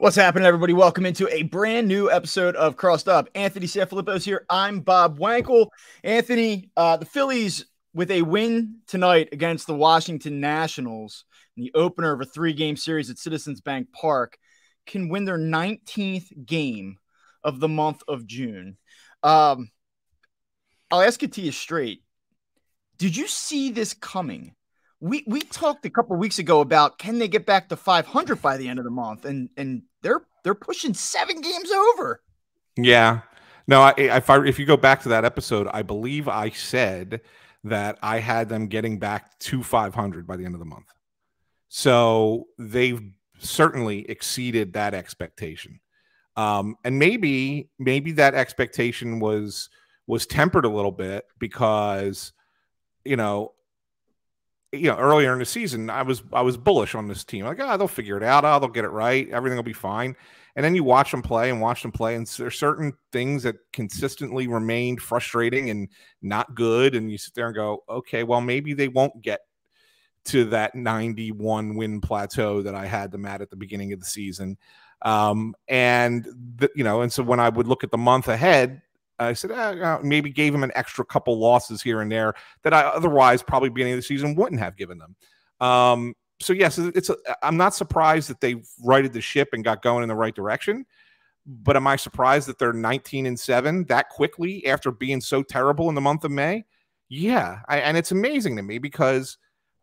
What's happening, everybody? Welcome into a brand new episode of Crossed Up. Anthony Sanfilippo's here. I'm Bob Wankel. Anthony, uh, the Phillies with a win tonight against the Washington Nationals in the opener of a three-game series at Citizens Bank Park can win their 19th game of the month of June. Um, I'll ask it to you straight. Did you see this coming? We we talked a couple weeks ago about can they get back to 500 by the end of the month, and and they're they're pushing seven games over. Yeah, no. I, if I if you go back to that episode, I believe I said that I had them getting back to 500 by the end of the month. So they've certainly exceeded that expectation. Um, and maybe maybe that expectation was was tempered a little bit because you know you know, earlier in the season, I was I was bullish on this team. Like, ah, oh, they'll figure it out. Oh, they'll get it right. Everything will be fine. And then you watch them play and watch them play, and there's certain things that consistently remained frustrating and not good. And you sit there and go, okay, well, maybe they won't get to that 91 win plateau that I had them at at the beginning of the season. Um, and the, you know, and so when I would look at the month ahead, I said eh, maybe gave him an extra couple losses here and there that I otherwise probably beginning of the season wouldn't have given them. Um, so yes, it's. A, I'm not surprised that they righted the ship and got going in the right direction. But am I surprised that they're 19 and seven that quickly after being so terrible in the month of May? Yeah, I, and it's amazing to me because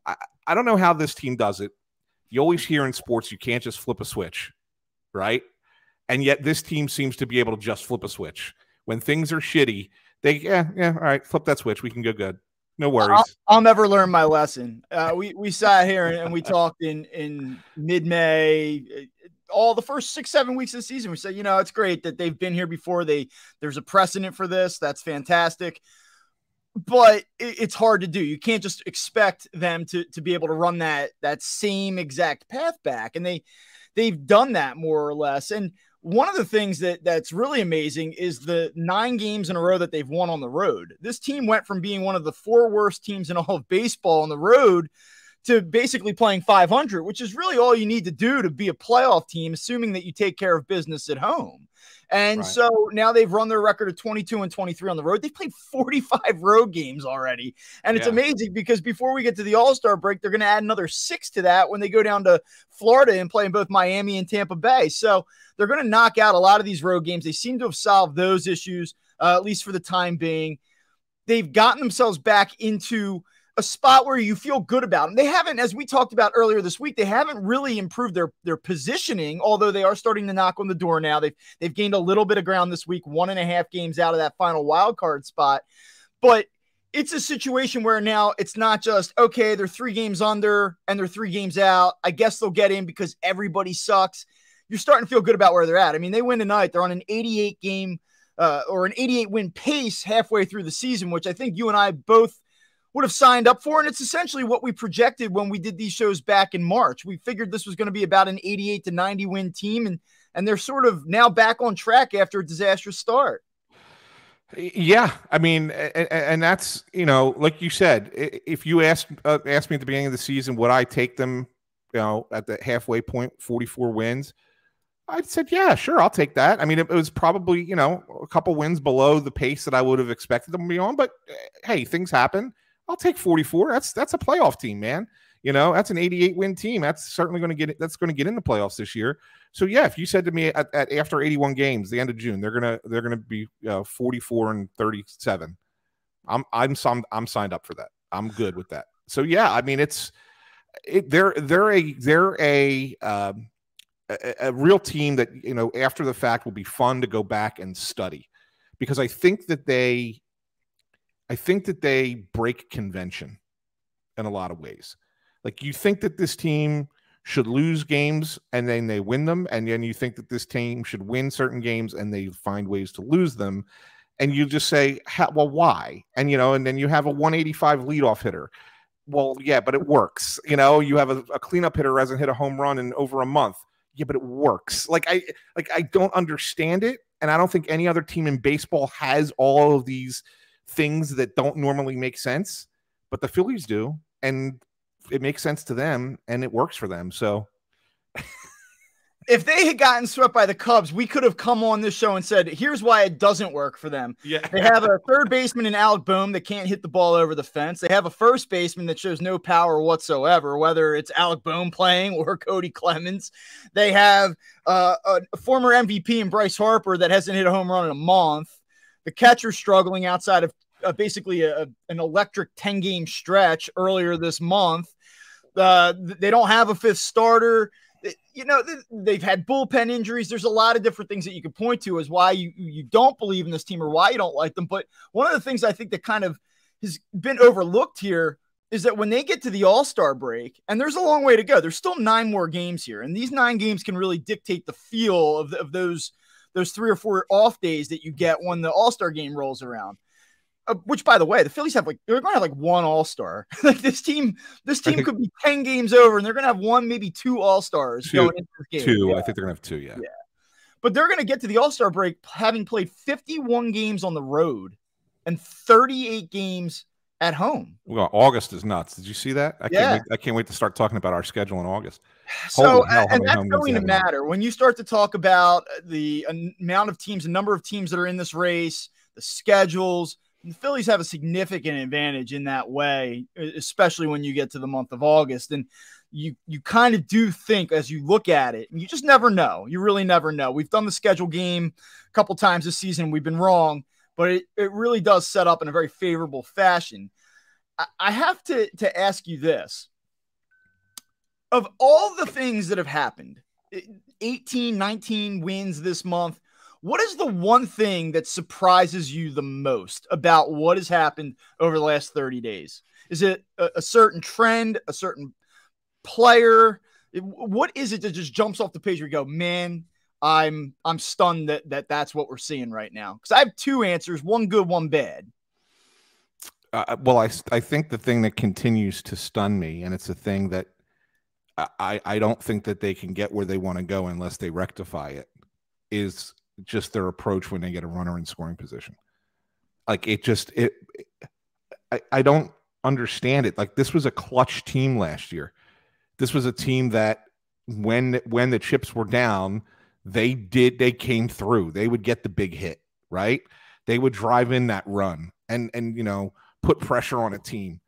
I, I don't know how this team does it. You always hear in sports you can't just flip a switch, right? And yet this team seems to be able to just flip a switch when things are shitty, they yeah yeah all right, flip that switch. We can go good. No worries. I'll, I'll never learn my lesson. Uh, we we sat here and we talked in in mid May, uh, all the first six seven weeks of the season. We said, you know, it's great that they've been here before. They there's a precedent for this. That's fantastic. But it, it's hard to do. You can't just expect them to to be able to run that that same exact path back. And they they've done that more or less. And one of the things that that's really amazing is the nine games in a row that they've won on the road. This team went from being one of the four worst teams in all of baseball on the road to basically playing 500, which is really all you need to do to be a playoff team, assuming that you take care of business at home. And right. so now they've run their record of 22 and 23 on the road. They've played 45 road games already. And it's yeah. amazing because before we get to the All Star break, they're going to add another six to that when they go down to Florida and play in both Miami and Tampa Bay. So they're going to knock out a lot of these road games. They seem to have solved those issues, uh, at least for the time being. They've gotten themselves back into a spot where you feel good about them. They haven't, as we talked about earlier this week, they haven't really improved their their positioning, although they are starting to knock on the door now. They've they've gained a little bit of ground this week, one and a half games out of that final wild card spot. But it's a situation where now it's not just okay, they're three games under and they're three games out. I guess they'll get in because everybody sucks. You're starting to feel good about where they're at. I mean, they win tonight. They're on an 88 game uh, or an 88 win pace halfway through the season, which I think you and I both would have signed up for. And it's essentially what we projected when we did these shows back in March. We figured this was going to be about an 88 to 90 win team, and and they're sort of now back on track after a disastrous start. Yeah, I mean, and, that's you know, like you said, if you asked uh, asked me at the beginning of the season, would I take them, you know, at the halfway point, forty four wins? I said, yeah, sure, I'll take that. I mean, it, it, was probably you know a couple wins below the pace that I would have expected them to be on, but eh, hey, things happen. I'll take 44. That's that's a playoff team, man. You know, that's an 88 win team. That's certainly going to get that's going to get in the playoffs this year. So yeah, if you said to me at, at after 81 games, the end of June, they're gonna they're gonna be uh, 44 and 37. I'm I'm some I'm signed up for that. I'm good with that. So yeah, I mean it's it, they're they're a they're a, um, a a real team that you know after the fact will be fun to go back and study because I think that they I think that they break convention in a lot of ways. Like you think that this team should lose games and then they win them, and then you think that this team should win certain games and they find ways to lose them, and you just say, "Well, why?" And you know, and then you have a 185 leadoff hitter. Well, yeah, but it works. You know, you have a, a cleanup hitter hasn't hit a home run in over a month. Yeah, but it works. Like I, like I don't understand it, and I don't think any other team in baseball has all of these things that don't normally make sense, but the Phillies do, and it makes sense to them, and it works for them. So. if they had gotten swept by the Cubs, we could have come on this show and said, here's why it doesn't work for them. Yeah. They have a third baseman in Alec Bohm that can't hit the ball over the fence. They have a first baseman that shows no power whatsoever, whether it's Alec Bohm playing or Cody Clemens. They have uh, a former MVP in Bryce Harper that hasn't hit a home run in a month. The catcher struggling outside of uh, basically a, an electric 10 game stretch earlier this month. Uh, they don't have a fifth starter. You know they've had bullpen injuries. There's a lot of different things that you could point to as why you you don't believe in this team or why you don't like them. But one of the things i think that kind of has been overlooked here is that when they get to the all-star break and there's a long way to go there's still nine more games here and these nine games can really dictate the feel of, of those those three or four off days that you get when the all-star game rolls around uh, which by the way, the Phillies have like they're going to have like one All Star. like this team, this team could be ten games over, and they're going to have one, maybe two All Stars going into the game. Two, yeah. I think they're going to have two. Yeah, yeah. But they're going to get to the All Star break having played fifty-one games on the road and thirty-eight games at home. Well, August is nuts. Did you see that? I yeah. can't wait, I can't wait to start talking about our schedule in August. So, hell, and that's going to matter when you start to talk about the amount of teams, the number of teams that are in this race, the schedules the Phillies have a significant advantage in that way, especially when you get to the month of August. And you you kind of do think as you look at it, and you just never know. You really never know. We've done the schedule game a couple times this season. We've been wrong, but it, it really does set up in a very favorable fashion. I, I have to to ask you this. Of all the things that have happened, 18, 19 wins this month, what is the one thing that surprises you the most about what has happened over the last 30 days? Is it a, a certain trend, a certain player? what is it that just jumps off the page you go, man, I'm I'm stunned that that that's what we're seeing right now? Because I have two answers, one good, one bad. Uh, uh, well, I I think the thing that continues to stun me, and it's a thing that I I don't think that they can get where they want to go unless they rectify it, is just their approach when they get a runner in scoring position. Like it just it, I, I don't understand it. Like this was a clutch team last year. This was a team that when when the chips were down, they did they came through. They would get the big hit, right? They would drive in that run and and you know put pressure on a team.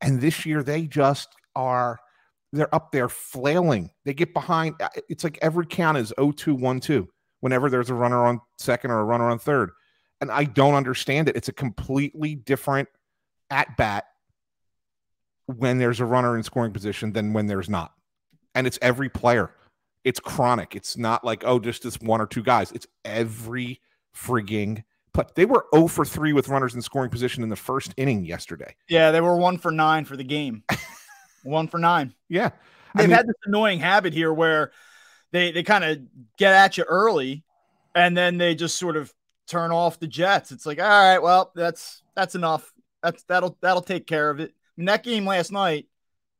And this year they just are they're up there flailing. They get behind. Uh, it's like every count is 0-2, 1-2 whenever there's a runner on second or a runner on third. And I don't understand it. It's a completely different at bat when there's a runner in scoring position than when there's not. And it's every player. It's chronic. It's not like, oh, just this one or two guys. It's every frigging but they were 0 for 3 with runners in scoring position in the first inning yesterday. Yeah, they were 1 for 9 for the game. 1 for 9. Yeah. They've I mean, had this annoying habit here where they they kind of get at you early, and then they just sort of turn off the Jets. It's like, all right, well, that's that's enough. That's that'll that'll take care of it. I mean, that game last night,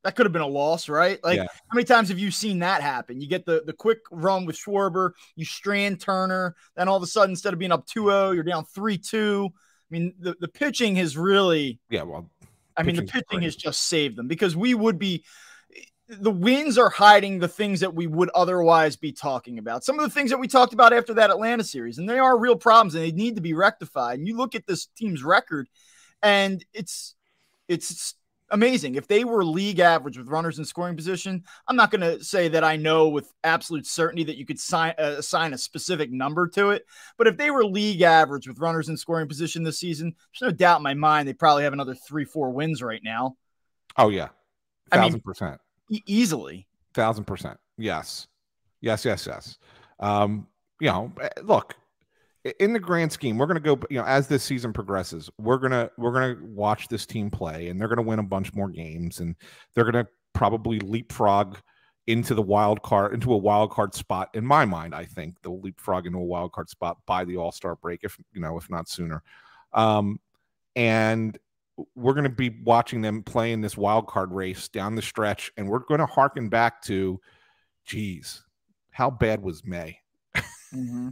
that could have been a loss, right? Like, yeah. how many times have you seen that happen? You get the the quick run with Schwarber, you strand Turner, then all of a sudden, instead of being up 2-0, you're down 3-2. I mean, the, the pitching has really yeah, well, I mean, the pitching great. has just saved them because we would be the wins are hiding the things that we would otherwise be talking about. Some of the things that we talked about after that Atlanta series, and they are real problems and they need to be rectified. And you look at this team's record, and it's it's amazing. If they were league average with runners in scoring position, I'm not going to say that I know with absolute certainty that you could sign, uh, assign a specific number to it. But if they were league average with runners in scoring position this season, there's no doubt in my mind they probably have another three, four wins right now. Oh yeah, thousand I mean, percent e- easily. Thousand percent. Yes. Yes, yes, yes. Um, you know, eh, look, in the grand scheme, we're going to go, you know, as this season progresses, we're going to, we're going to watch this team play and they're going to win a bunch more games and they're going to probably leapfrog into the wild card, into a wild card spot. In my mind, I think they'll leapfrog into a wild card spot by the all star break, if, you know, if not sooner. Um, and we're going to be watching them play in this wild card race down the stretch, and we're going to harken back to, geez, how bad was May? mm-hmm.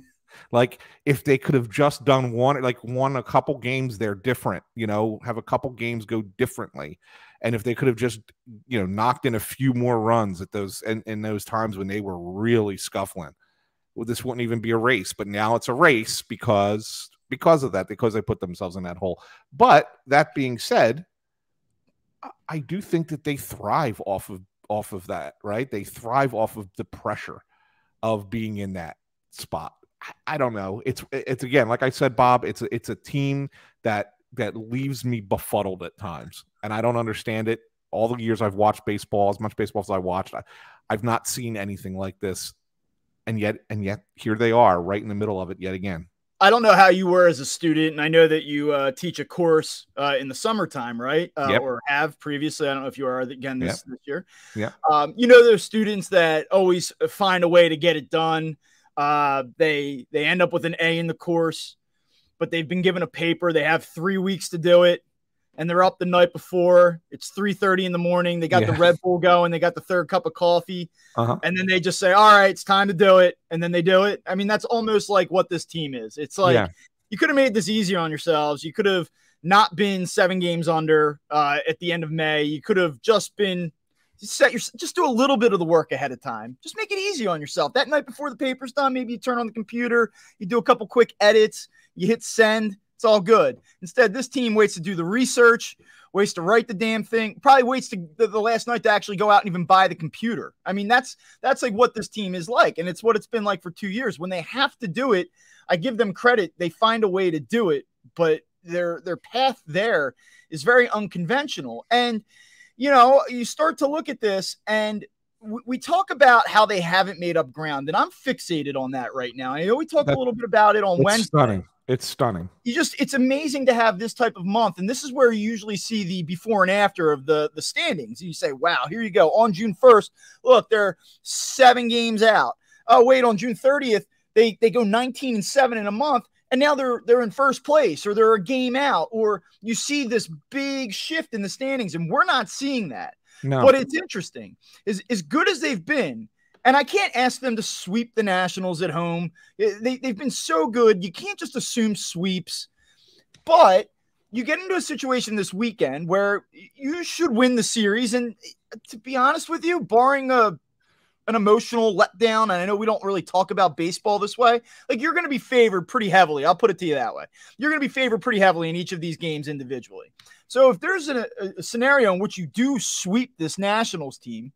Like if they could have just done one, like won a couple games, they're different. You know, have a couple games go differently, and if they could have just you know knocked in a few more runs at those and in those times when they were really scuffling, well, this wouldn't even be a race. But now it's a race because because of that, because they put themselves in that hole. But that being said, I do think that they thrive off of off of that, right? They thrive off of the pressure of being in that spot. I, don't know. It's it's again, like I said, Bob. It's a, it's a team that that leaves me befuddled at times, and I don't understand it. All the years I've watched baseball, as much baseball as I watched, I, I've not seen anything like this, and yet and yet here they are, right in the middle of it yet again. I don't know how you were as a student, and I know that you uh, teach a course uh, in the summertime, right? Uh, yep. Or have previously. I don't know if you are again this, yep. this year. Yeah. Um, you know, there's students that always find a way to get it done. Uh, they they end up with an A in the course, but they've been given a paper. They have three weeks to do it and they're up the night before. It's 3:30 in the morning. They got yeah. the Red Bull going. They got the third cup of coffee, uh-huh. and then they just say, "All right, it's time to do it," and then they do it. I mean, that's almost like what this team is. It's like yeah. you could have made this easier on yourselves. You could have not been seven games under uh, at the end of May. You could have just been set your just do a little bit of the work ahead of time. Just make it easy on yourself. That night before the paper's done, maybe you turn on the computer, you do a couple quick edits, you hit send it's all good. Instead, this team waits to do the research, waits to write the damn thing, probably waits to the, the, last night to actually go out and even buy the computer. I mean, that's that's like what this team is like, and it's what it's been like for two years. When they have to do it, I give them credit. They find a way to do it, but their their path there is very unconventional. And you know, you start to look at this and we talk about how they haven't made up ground, and I'm fixated on that right now. I know we talked a little bit about it on Wednesday. Stunning. It's stunning. You just it's amazing to have this type of month. And this is where you usually see the before and after of the the standings. You say, wow, here you go. On June 1st, look, they're seven games out. Oh, wait, on June 30th, they they go 19 and 7 in a month and now they're they're in first place or they're a game out or you see this big shift in the standings and we're not seeing that. No. But it's interesting. As as good as they've been, and I can't ask them to sweep the Nationals at home. They, they've been so good. You can't just assume sweeps. But you get into a situation this weekend where you should win the series. And eh, to be honest with you, barring a an emotional letdown, and I know we don't really talk about baseball this way, like you're going to be favored pretty heavily. I'll put it to you that way. You're going to be favored pretty heavily in each of these games individually. So if there's a, a scenario in which you do sweep this Nationals team,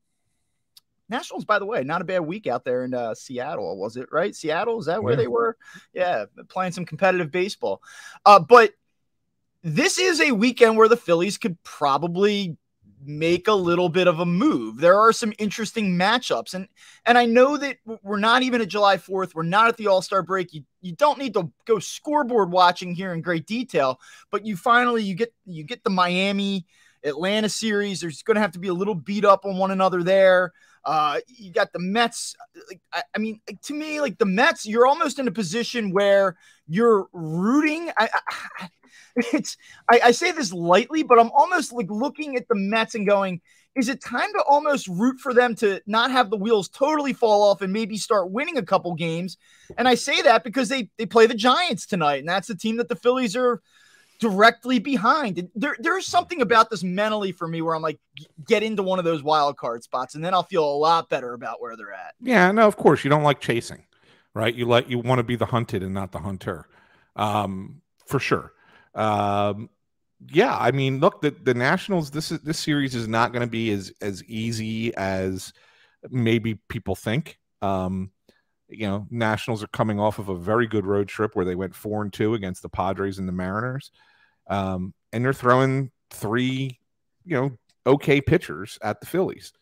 Nationals, by the way, not a bad week out there in uh, Seattle, was it? Right? Seattle is that where yeah. they were? Yeah, playing some competitive baseball. Uh, but this is a weekend where the Phillies could probably make a little bit of a move. There are some interesting matchups, and and I know that we're not even at July Fourth. We're not at the All Star break. You you don't need to go scoreboard watching here in great detail, but you finally you get you get the Miami Atlanta series. There's going to have to be a little beat up on one another there. Uh, you got the Mets. Like, I, I, mean, to me, like the Mets, you're almost in a position where you're rooting. I, I it's I, I say this lightly, but I'm almost like looking at the Mets and going, is it time to almost root for them to not have the wheels totally fall off and maybe start winning a couple games? And I say that because they they play the Giants tonight, and that's the team that the Phillies are directly behind. There, there's something about this mentally for me where I'm like, get into one of those wild card spots, and then I'll feel a lot better about where they're at. Yeah, no, of course you don't like chasing, right? You let you want to be the hunted and not the hunter, um, for sure. Um, yeah, I mean, look, the the Nationals. This is this series is not going to be as as easy as maybe people think. Um, you know, Nationals are coming off of a very good road trip where they went four and two against the Padres and the Mariners. Um, and they're throwing three, you know, okay pitchers at the Phillies.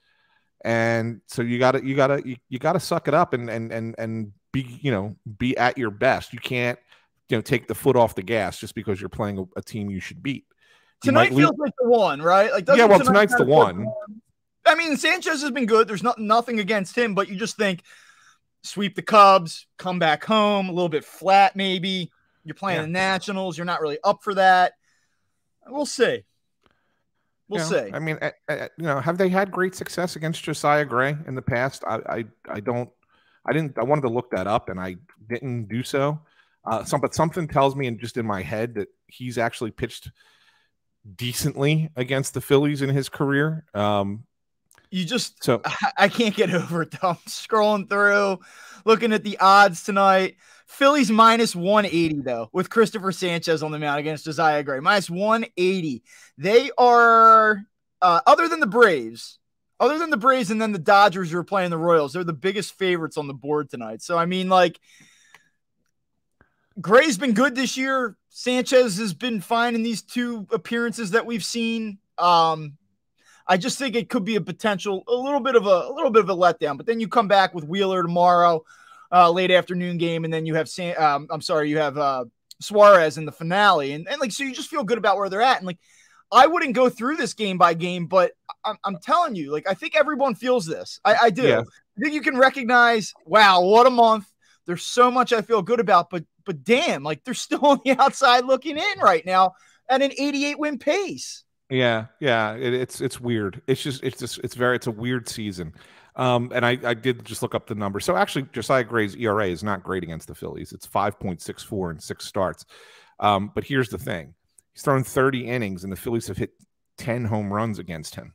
And so you gotta you gotta you, you gotta suck it up and and and and be, you know, be at your best. You can't, you know, take the foot off the gas just because you're playing a, a team you should beat. You tonight feels like the one, right? Like yeah, well, tonight's the one. I mean, Sanchez has been good. There's not nothing against him, but you just think sweep the Cubs, come back home, a little bit flat maybe. You're playing yeah. the Nationals. You're not really up for that. We'll see. We'll you know, see. I mean, I, I, you know, have they had great success against Josiah Gray in the past? I, I, I don't, I didn't. I wanted to look that up, and I didn't do so. Uh, some, but something tells me, and just in my head, that he's actually pitched decently against the Phillies in his career. Um, you just so I, can't get over it. Though. I'm scrolling through, looking at the odds tonight. Phillies minus 180 though, with Christopher Sanchez on the mound against Josiah Gray. Minus 180. They are uh, other than the Braves, other than the Braves and then the Dodgers who are playing the Royals, they're the biggest favorites on the board tonight. So I mean, like Gray's been good this year. Sanchez has been fine in these two appearances that we've seen. Um, I just think it could be a potential, a little bit of a, a little bit of a letdown. But then you come back with Wheeler tomorrow, uh, late afternoon game, and then you have San, um, I'm sorry, you have uh, Suarez in the finale, and and like so you just feel good about where they're at, and like I wouldn't go through this game by game, but I'm, I'm telling you, like I think everyone feels this. I, I do. Yeah. I think you can recognize, wow, what a month. There's so much I feel good about, but but damn, like they're still on the outside looking in right now at an 88 win pace. Yeah, yeah, it, it's it's weird. It's just it's just it's very it's a weird season. Um, and I, I did just look up the number. So actually, Josiah Gray's ERA is not great against the Phillies. It's five point six four in six starts. Um, but here's the thing: he's thrown thirty innings, and the Phillies have hit ten home runs against him.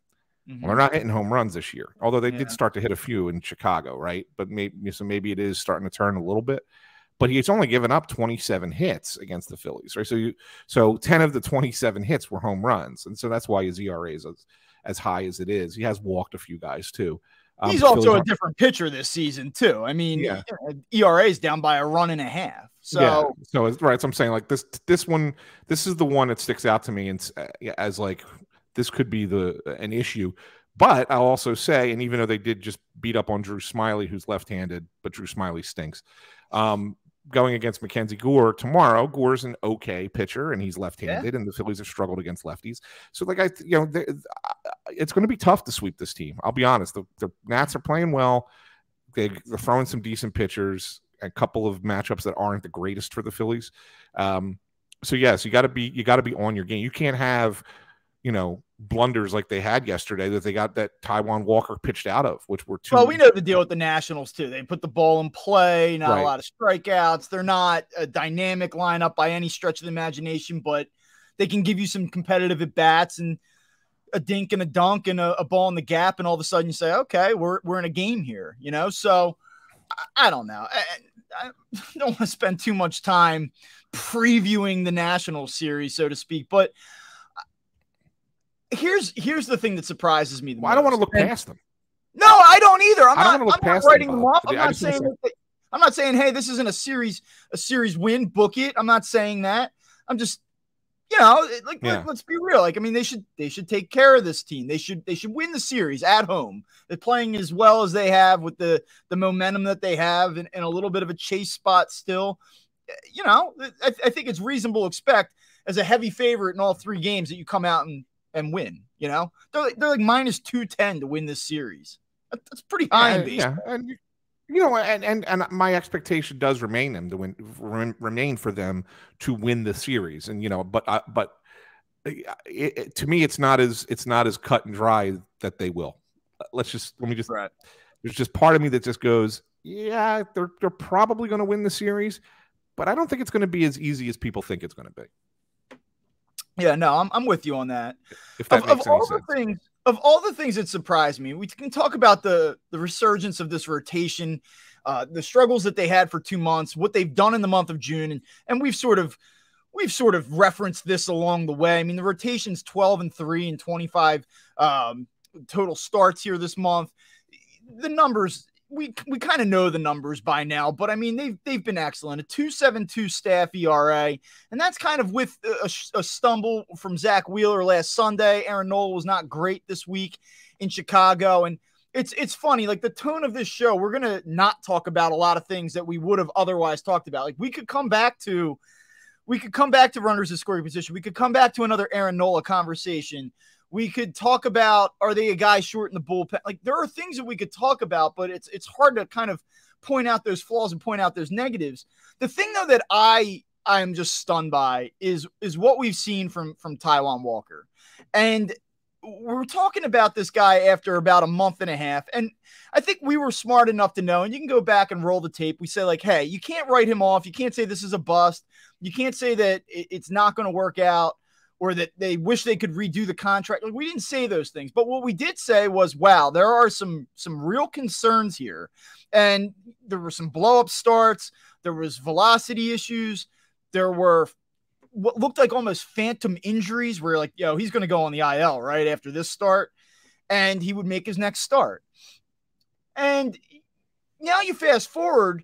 Mm-hmm. Well, they're not hitting home runs this year, although they yeah. did start to hit a few in Chicago, right? But maybe so maybe it is starting to turn a little bit but he's only given up 27 hits against the Phillies, right? So you so 10 of the 27 hits were home runs, and so that's why his ERA is as, as high as it is. He has walked a few guys too. Um, he's also a different pitcher this season too. I mean, yeah. ERA is down by a run and a half. So, yeah. so right. So I'm saying like this, this one, this is the one that sticks out to me and uh, as like this could be the an issue. But I'll also say, and even though they did just beat up on Drew Smyly, who's left-handed, but Drew Smyly stinks. Um, going against MacKenzie Gore tomorrow. Gore's an okay pitcher, and he's left-handed, yeah. and the Phillies have struggled against lefties. So, like I, you know, it's going to be tough to sweep this team. I'll be honest. The, the Nats are playing well. They, are throwing some decent pitchers. A couple of matchups that aren't the greatest for the Phillies. Um, so yes, you got to be you got to be on your game. You can't have you know blunders like they had yesterday that they got that Taijuan Walker pitched out of, which were two. Well, we know the deal with the Nationals too. They put the ball in play, not right. a lot of strikeouts. They're not a dynamic lineup by any stretch of the imagination, but they can give you some competitive at bats and a dink and a dunk and a, a, ball in the gap, and all of a sudden you say, okay, we're we're in a game here, you know. So I, I don't know. I, I don't want to spend too much time previewing the national series, so to speak, but here's here's the thing that surprises me. Well, I don't want to look past them. No, I don't either. I'm I not, I'm not writing them, them off. I'm not saying that I'm not saying, hey, this isn't a series, a series win, book it. I'm not saying that. I'm just, you know, like, yeah. like let's be real. Like, I mean, they should they should take care of this team. They should they should win the series at home. They're playing as well as they have with the the momentum that they have and, and a little bit of a chase spot still. Eh, you know, I, I think it's reasonable to expect as a heavy favorite in all three games that you come out and and win. You know, they're like, they're like minus two ten to win this series. That's pretty high in. Yeah, and you know, and, and and my expectation does remain them to win, remain for them to win the series. And you know, but uh, but it, it, to me, it's not as it's not as cut and dry that they will. Let's just let me just. Right. There's just part of me that just goes, yeah, they're they're probably going to win the series, but I don't think it's going to be as easy as people think it's going to be. Yeah, no, I'm, I'm with you on that. If that of, makes of all sense. The things, of all the things that surprised me, we can talk about the the resurgence of this rotation, uh, the struggles that they had for two months, what they've done in the month of June, and and we've sort of we've sort of referenced this along the way. I mean, the rotation's 12 and three and 25 um, total starts here this month. The numbers we we kind of know the numbers by now, but I mean they've they've been excellent. A two seven two staff ERA, and that's kind of with a, a, stumble from Zack Wheeler last Sunday. Aaron Nola was not great this week in Chicago, and it's it's funny. Like the tone of this show, we're gonna not talk about a lot of things that we would have otherwise talked about. Like we could come back to. We could come back to runners in scoring position. We could come back to another Aaron Nola conversation we could talk about are they a guy short in the bullpen? Like there are things that we could talk about, but it's it's hard to kind of point out those flaws and point out those negatives. The thing though that I I am just stunned by is is what we've seen from from Taijuan Walker. And we're talking about this guy after about a month and a half. And I think we were smart enough to know, and you can go back and roll the tape. We say, like, hey, you can't write him off. You can't say this is a bust. You can't say that it's not going to work out or that they wish they could redo the contract. Like we didn't say those things, but what we did say was, wow, there are some some real concerns here, and there were some blow up starts. There was velocity issues. There were what looked like almost phantom injuries where like, yo, he's going to go on the IL right after this start, and he would make his next start. And now you fast forward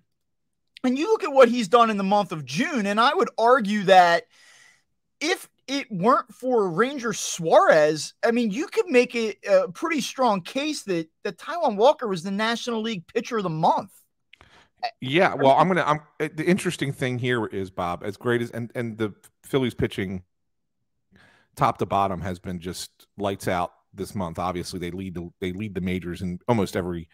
and you look at what he's done in the month of June, and I would argue that if it weren't for Ranger Suarez, I mean, you could make it a pretty strong case that that Taijuan Walker was the National League Pitcher of the Month. Yeah, well, I'm gonna. I'm uh, the interesting thing here is Bob, as great as and and the Phillies pitching, top to bottom, has been just lights out this month. Obviously, they lead the they lead the majors in almost every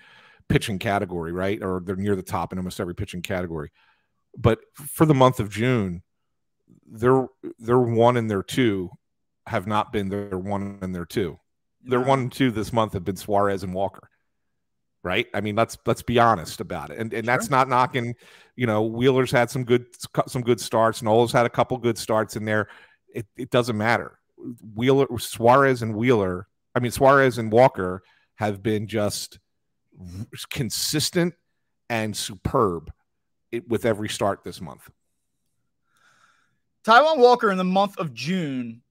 pitching category, right? Or they're near the top in almost every pitching category. But for the month of June, their their one and their two have not been their one and their two. Their one and two this month have been Suarez and Walker. Right? I mean, let's let's be honest about it. And and sure. that's not knocking, you know, Wheeler's had some good some good starts, Nola's had a couple good starts in there. It it doesn't matter. Wheeler Suarez and Wheeler, I mean Suarez and Walker have been just consistent and superb with every start this month. Taijuan Walker in the month of June,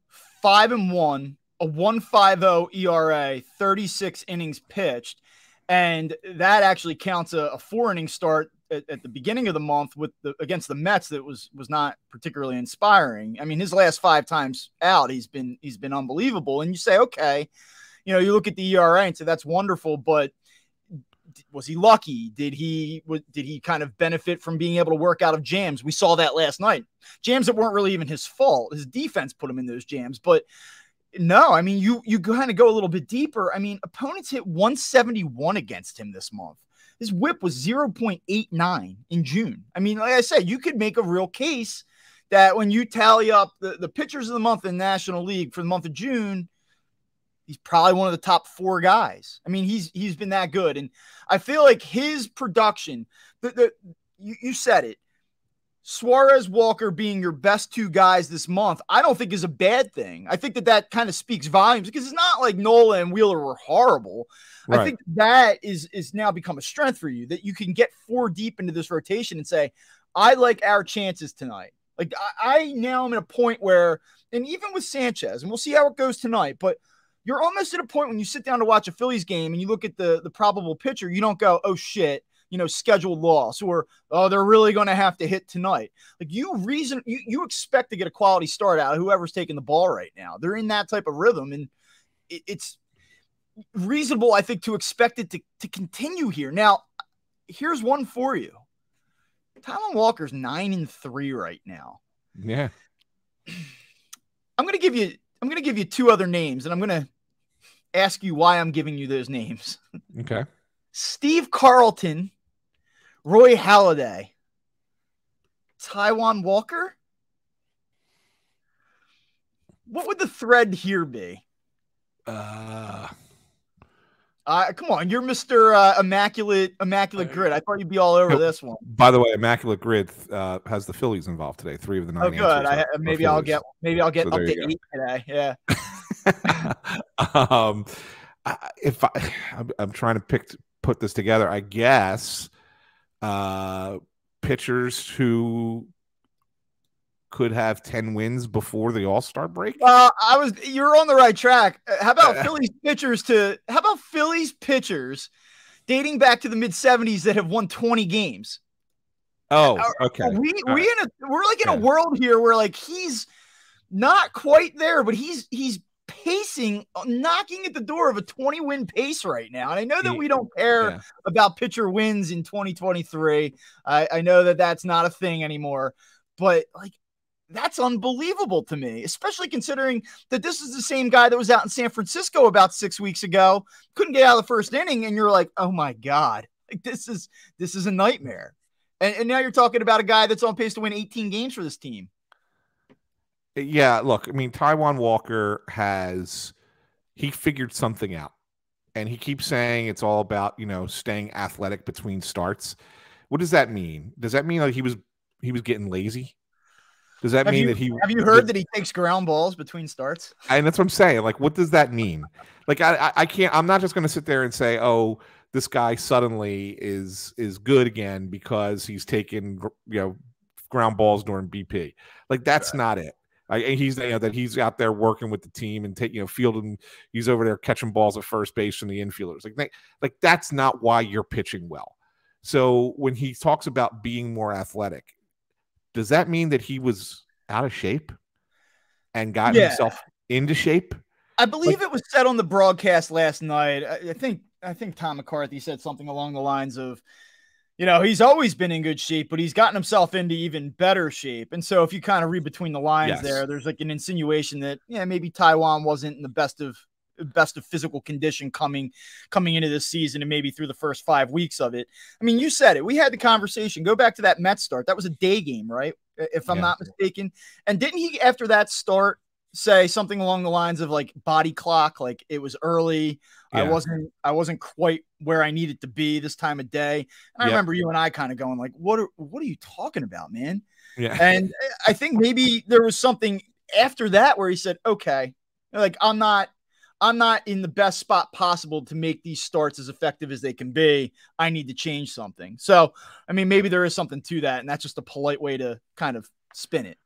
five and one, a 1.50 ERA, 36 innings pitched. And that actually counts a, a four inning start at, at, the beginning of the month with the against the Mets that was was not particularly inspiring. I mean, his last five times out, he's been he's been unbelievable. And you say, okay, you know, you look at the ERA and say that's wonderful, but was he lucky? Did he did he kind of benefit from being able to work out of jams? We saw that last night. Jams that weren't really even his fault. His defense put him in those jams, but no, I mean you you kind of go a little bit deeper. I mean, opponents hit 171 against him this month. His whip was 0.89 in June. I mean, like I said, you could make a real case that when you tally up the, the pitchers of the month in National League for the month of June, he's probably one of the top four guys. I mean, he's he's been that good, and I feel like his production. The, the you, you said it. Suarez Walker being your best two guys this month, I don't think is a bad thing. I think that that kind of speaks volumes because it's not like Nola and Wheeler were horrible. Right. I think that is is now become a strength for you that you can get four deep into this rotation and say, I like our chances tonight. Like I, I now am at a point where, and even with Sanchez, and we'll see how it goes tonight, but you're almost at a point when you sit down to watch a Phillies game and you look at the the probable pitcher, you don't go, "Oh shit." you know, scheduled loss or oh, they're really going to have to hit tonight. Like you reason you, you expect to get a quality start out of whoever's taking the ball right now. They're in that type of rhythm, and it, it's reasonable, I think, to expect it to, to continue here. Now, here's one for you. Taijuan Walker's nine and three right now. Yeah. I'm gonna give you I'm gonna give you two other names, and I'm gonna ask you why I'm giving you those names. Okay. Steve Carlton, Roy Halladay, Taijuan Walker. What would the thread here be? Uh, uh come on, you're Mr. Uh, immaculate Immaculate Grid. I thought you'd be all over this one. By the way, Immaculate Grid uh, has the Phillies involved today. Three of the nine. Oh, good. I, maybe I'll get maybe I'll get so up to eight today. Yeah. um, if I, I'm, I'm, trying to pick put this together, I guess uh, pitchers who could have 10 wins before the all-star break? Uh, i was you're on the right track. Uh, how about phillies pitchers to how about phillies pitchers dating back to the mid 70s that have won 20 games? Oh okay. we we right. in a we're like in yeah. a world here where like he's not quite there but he's he's pacing, uh, knocking at the door of a 20 win pace right now. And I know that we don't care yeah. about pitcher wins in 2023. I, I know that that's not a thing anymore, but like, that's unbelievable to me, especially considering that this is the same guy that was out in San Francisco about six weeks ago, couldn't get out of the first inning, and you're like, oh my god, like this is this is a nightmare. And, and now you're talking about a guy that's on pace to win 18 games for this team yeah, look, I mean, Taijuan Walker has he figured something out. And he keeps saying it's all about, you know, staying athletic between starts. What does that mean? Does that mean like he was he was getting lazy? Does that Have mean you- that he Have you heard that he takes ground balls between starts? and that's what I'm saying. Like, what does that mean? Like, I, I, I can't. I'm not just going to sit there and say, "Oh, this guy suddenly is is good again because he's taking you know ground balls during BP." Like, that's not it. I, and he's you know, that he's out there working with the team and take you know fielding. He's over there catching balls at first base from the infielders. Like, they, like that's not why you're pitching well. So when he talks about being more athletic, does that mean that he was out of shape and got Yeah. himself into shape? I believe it was said on the broadcast last night. I, I think I think Tom McCarthy said something along the lines of, you know, he's always been in good shape, but he's gotten himself into even better shape. And so if you kind of read between the lines Yes. there, there's like an insinuation that yeah, maybe Taijuan wasn't in the best of best of physical condition coming coming into this season and maybe through the first five weeks of it. I mean, you said it. We had the conversation. Go back to that Mets start. That was a day game, right? If I'm Yeah. not mistaken. And didn't he after that start say something along the lines of like body clock, like it was early. I wasn't I wasn't quite where I needed to be this time of day. And I Yep. remember you and I kind of going like, what are what are you talking about, man? Yeah. And eh, I think maybe there was something after that where he said, okay, like I'm not I'm not in the best spot possible to make these starts as effective as they can be. I need to change something. So, I mean, maybe there is something to that, and that's just a polite way to kind of spin it.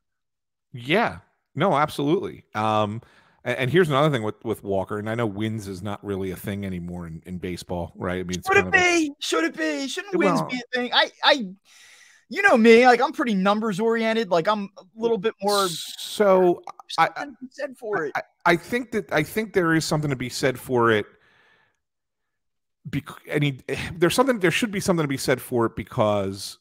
Yeah. No, absolutely. Um, and, and here's another thing with with Walker, and I know wins is not really a thing anymore in, in baseball, right? I mean, it's Should it of a- be? Should it be? Shouldn't wins Well- be a thing? I, I, you know me, like I'm pretty numbers oriented. Like I'm a little bit more so I- be said for it. I, I think that I think there is something to be said for it. Bec- he, there's something there should be something to be said for it because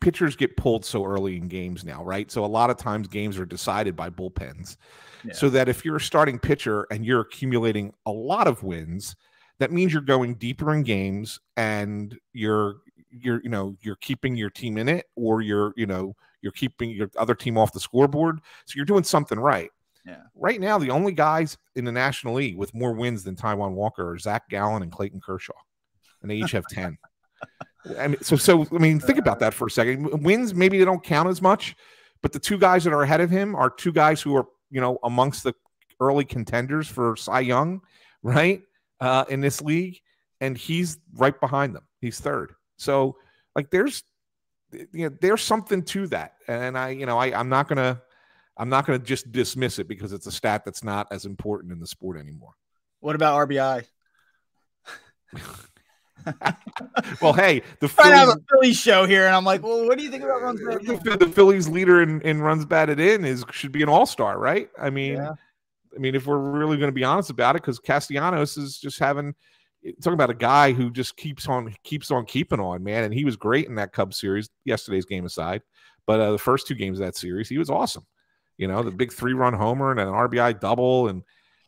pitchers get pulled so early in games now, right? So a lot of times games are decided by bullpens. Yeah. So that if you're a starting pitcher and you're accumulating a lot of wins, that means you're going deeper in games and you're you're you know you're keeping your team in it or you're you know you're keeping your other team off the scoreboard. So you're doing something right. Yeah. Right now, the only guys in the National League with more wins than Taijuan Walker are Zach Gallen and Clayton Kershaw, and they each have ten. I mean, so so I mean, think about that for a second. Wins maybe they don't count as much, but the two guys that are ahead of him are two guys who are you know amongst the early contenders for Cy Young, right? Uh, in this league, and he's right behind them. He's third. So like, there's you know there's something to that, and I you know I I'm not gonna I'm not gonna just dismiss it because it's a stat that's not as important in the sport anymore. What about RBI? Well, hey, the to have Phillies, a Philly show here, and I'm like, well, what do you think about runs? batted the Phillies leader in, in runs batted in is should be an all star, right? I mean, Yeah. I mean, if we're really going to be honest about it, because Castellanos is just having talking about a guy who just keeps on keeps on keeping on, man. And he was great in that Cubs series, yesterday's game aside. But uh, the first two games of that series, he was awesome. You know, the big three run homer and an RBI double, and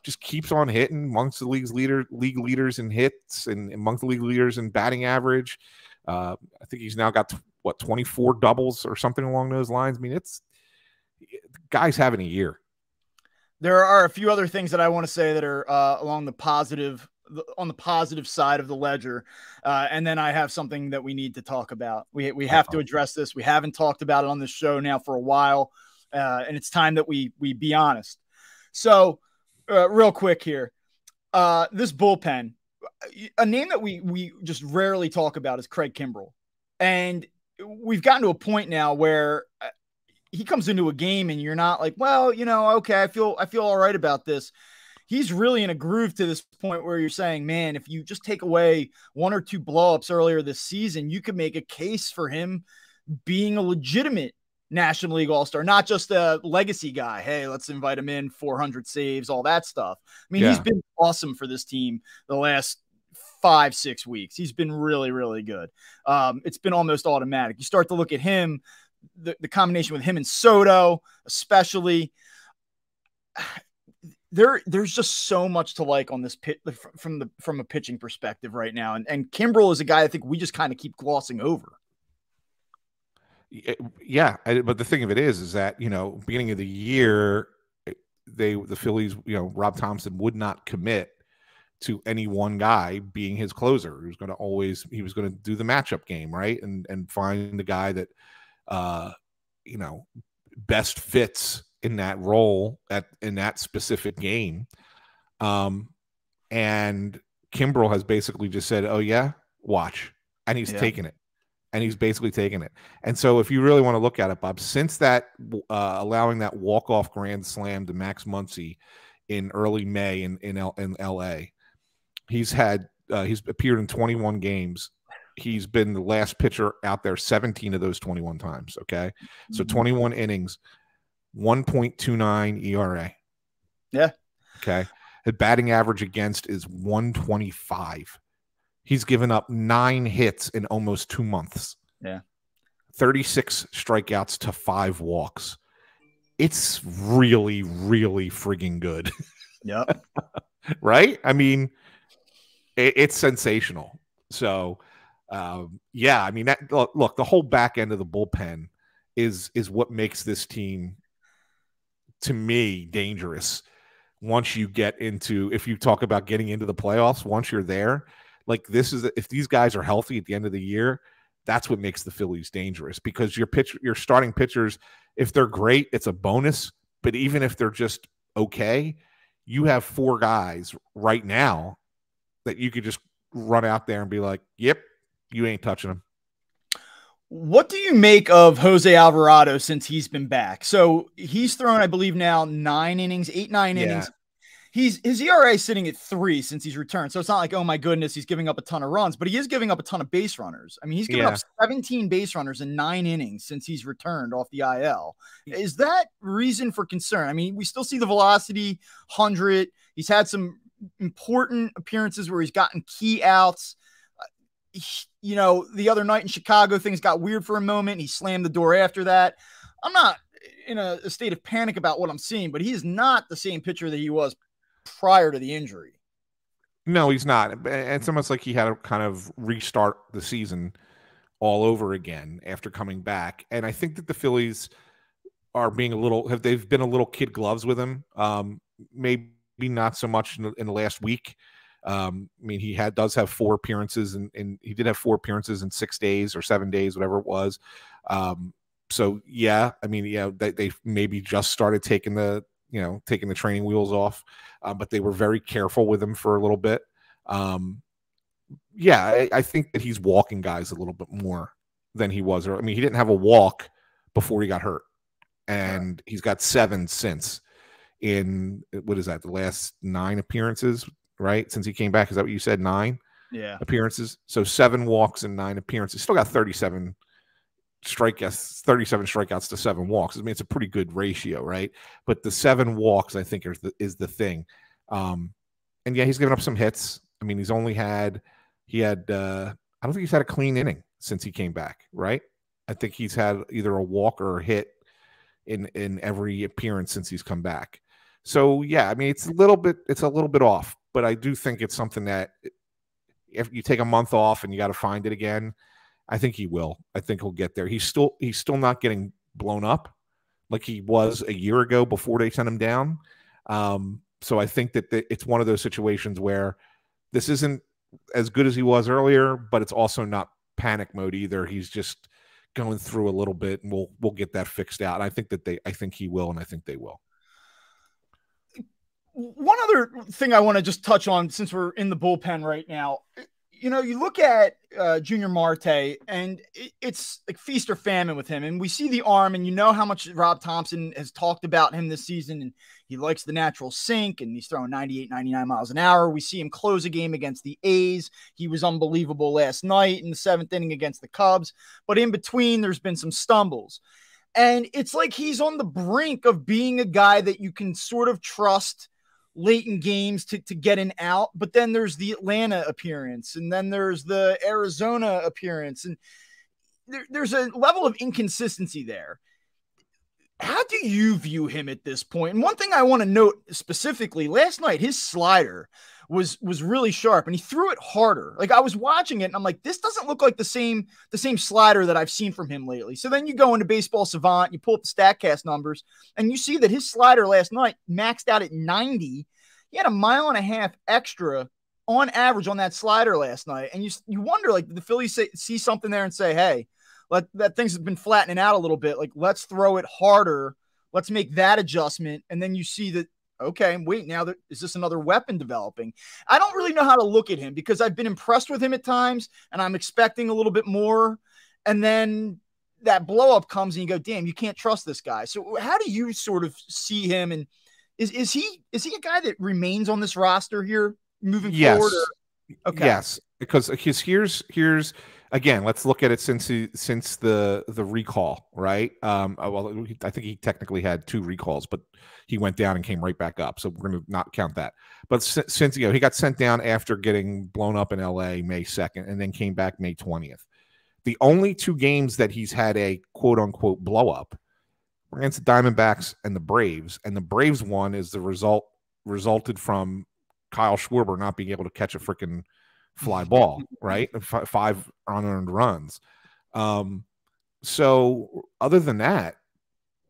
just keeps on hitting amongst the league's leader league leaders in hits and amongst the league leaders in batting average. Uh, I think he's now got what 24 doubles or something along those lines. I mean, it's guys having a year. There are a few other things that I want to say that are uh, along the positive on the positive side of the ledger, uh, and then I have something that we need to talk about. We we have to address this. We haven't talked about it on this show now for a while, uh, and it's time that we we be honest. So, uh, real quick here, uh, this bullpen, a name that we we just rarely talk about is Craig Kimbrel, and we've gotten to a point now where uh, he comes into a game and you're not like, well, you know, okay, I feel I feel all right about this. He's really in a groove to this point where you're saying, man, if you just take away one or two blowups earlier this season, you could make a case for him being a legitimate National League All Star, not just a legacy guy. Hey, let's invite him in, 400 saves, all that stuff. I mean, he's been awesome for this team the last five, six weeks. He's been really, really good. Um, it's been almost automatic. You start to look at him, the, the combination with him and Soto, especially. There, there's just so much to like on this pit from the from a pitching perspective right now, and and Kimbrel is a guy I think we just kind of keep glossing over. Y- Yeah, I- but the thing of it is, is that you know, beginning of the year, they the Phillies, you know, Rob Thomson would not commit to any one guy being his closer. He was going to always he was going to do the matchup game, right? And and find the guy that uh you know best fits in that role at in that specific game. Um and Kimbrel has basically just said, "Oh yeah, watch." And he's yeah. taken it and he's basically taken it. And so, if you really want to look at it, Bob, since that uh, allowing that walk off grand slam to Max Muncy in early May in in, L- in L.A., he's had uh, he's appeared in 21 games. He's been the last pitcher out there 17 of those 21 times. Okay, mm-hmm. so 21 innings, 1.29 ERA. Yeah. Okay. The batting average against is 125. He's given up nine hits in almost two months. Yeah. 36 strikeouts to five walks. It's really, really frigging good. Yep. right? I mean, it, it's sensational. So, um, yeah, I mean, that look, the whole back end of the bullpen is is what makes this team, to me, dangerous. Once you get into, if you talk about getting into the playoffs, once you're there, like this is if these guys are healthy at the end of the year, that's what makes the Phillies dangerous because your pitch your starting pitchers, if they're great, it's a bonus. But even if they're just okay, you have four guys right now that you could just run out there and be like, "Yep, you ain't touching them." What do you make of Jose Alvarado since he's been back? So he's thrown, I believe, now nine innings, eight, nine yeah. innings he's his ERA is sitting at three since he's returned. So it's not like, oh my goodness, he's giving up a ton of runs, but he is giving up a ton of base runners. I mean, he's given yeah. up 17 base runners in nine innings since he's returned off the IL. Is that reason for concern? I mean, we still see the velocity 100. He's had some important appearances where he's gotten key outs. Uh, you know, the other night in Chicago, things got weird for a moment. He slammed the door after that. I'm not in a, a, state of panic about what I'm seeing, but he is not the same pitcher that he was prior to the injury. No, he's not. It's almost like he had to kind of restart the season all over again after coming back. And I think that the Phillies are being a little have they've been a little kid gloves with him. Um, maybe not so much in the, in the last week. Um, I mean, he had does have four appearances, and, he did have four appearances in six days or seven days, whatever it was. Um, so yeah, I mean, yeah, they, they maybe just started taking the you know taking the training wheels off, uh, but they were very careful with him for a little bit. Um, yeah, I, I, think that he's walking guys a little bit more than he was. Or I mean, he didn't have a walk before he got hurt, and he's got seven since. In what is that? The last nine appearances, right? Since he came back, is that what you said? Nine, yeah, appearances. So seven walks and nine appearances. Still got thirty-seven strikeouts, 37 strikeouts to seven walks. I mean, it's a pretty good ratio, right? But the seven walks, I think, is the, is the thing. Um, and yeah, he's given up some hits. I mean, he's only had, he had, uh, I don't think he's had a clean inning since he came back, right? I think he's had either a walk or a hit in in every appearance since he's come back. So yeah, I mean, it's a little bit, it's a little bit off, but I do think it's something that if you take a month off and you got to find it again, I think he will. I think he'll get there. He's still he's still not getting blown up like he was a year ago before they sent him down. Um, so I think that the, it's one of those situations where this isn't as good as he was earlier, but it's also not panic mode either. He's just going through a little bit, and we'll we'll get that fixed out. And I think that they, I think he will, and I think they will. One other thing I want to just touch on, since we're in the bullpen right now, you know, you look at uh, Yunior Marte, and it, it's like feast or famine with him. And we see the arm, and you know how much Rob Thomson has talked about him this season. And he likes the natural sink, and he's throwing 98, 99 miles an hour. We see him close a game against the A's. He was unbelievable last night in the seventh inning against the Cubs. But in between, there's been some stumbles. And it's like he's on the brink of being a guy that you can sort of trust late in games to, to get an out. But then there's the Atlanta appearance, and then there's the Arizona appearance, and there, there's a level of inconsistency there. how do you view him at this point? And one thing I want to note specifically, last night his slider was was really sharp and he threw it harder. Like I was watching it and I'm like, this doesn't look like the same the same slider that I've seen from him lately. So then you go into Baseball Savant, you pull up the Statcast numbers, and you see that his slider last night maxed out at 90. He had a mile and a half extra on average on that slider last night, and you you wonder like the Phillies say, see something there and say, hey, let that things have been flattening out a little bit. Like let's throw it harder. Let's make that adjustment, and then you see that okay, wait, now that is this another weapon developing? I don't really know how to look at him because I've been impressed with him at times and I'm expecting a little bit more. And then that blow up comes and you go, damn, you can't trust this guy. So how do you sort of see him? And is, is he is he a guy that remains on this roster here moving yes. forward? Or? Okay. Yes, because because here's here's again, let's look at it since he, since the the recall, right? Um, uh, well, I think he technically had two recalls, but he went down and came right back up. So we're going to not count that. But since you know he got sent down after getting blown up in L.A. May second, and then came back May twentieth. The only two games that he's had a quote unquote blow up were against the Diamondbacks and the Braves, and the Braves one is the result resulted from Kyle Schwarber not being able to catch a freaking fly ball, right? F- five unearned runs. Um, so other than that,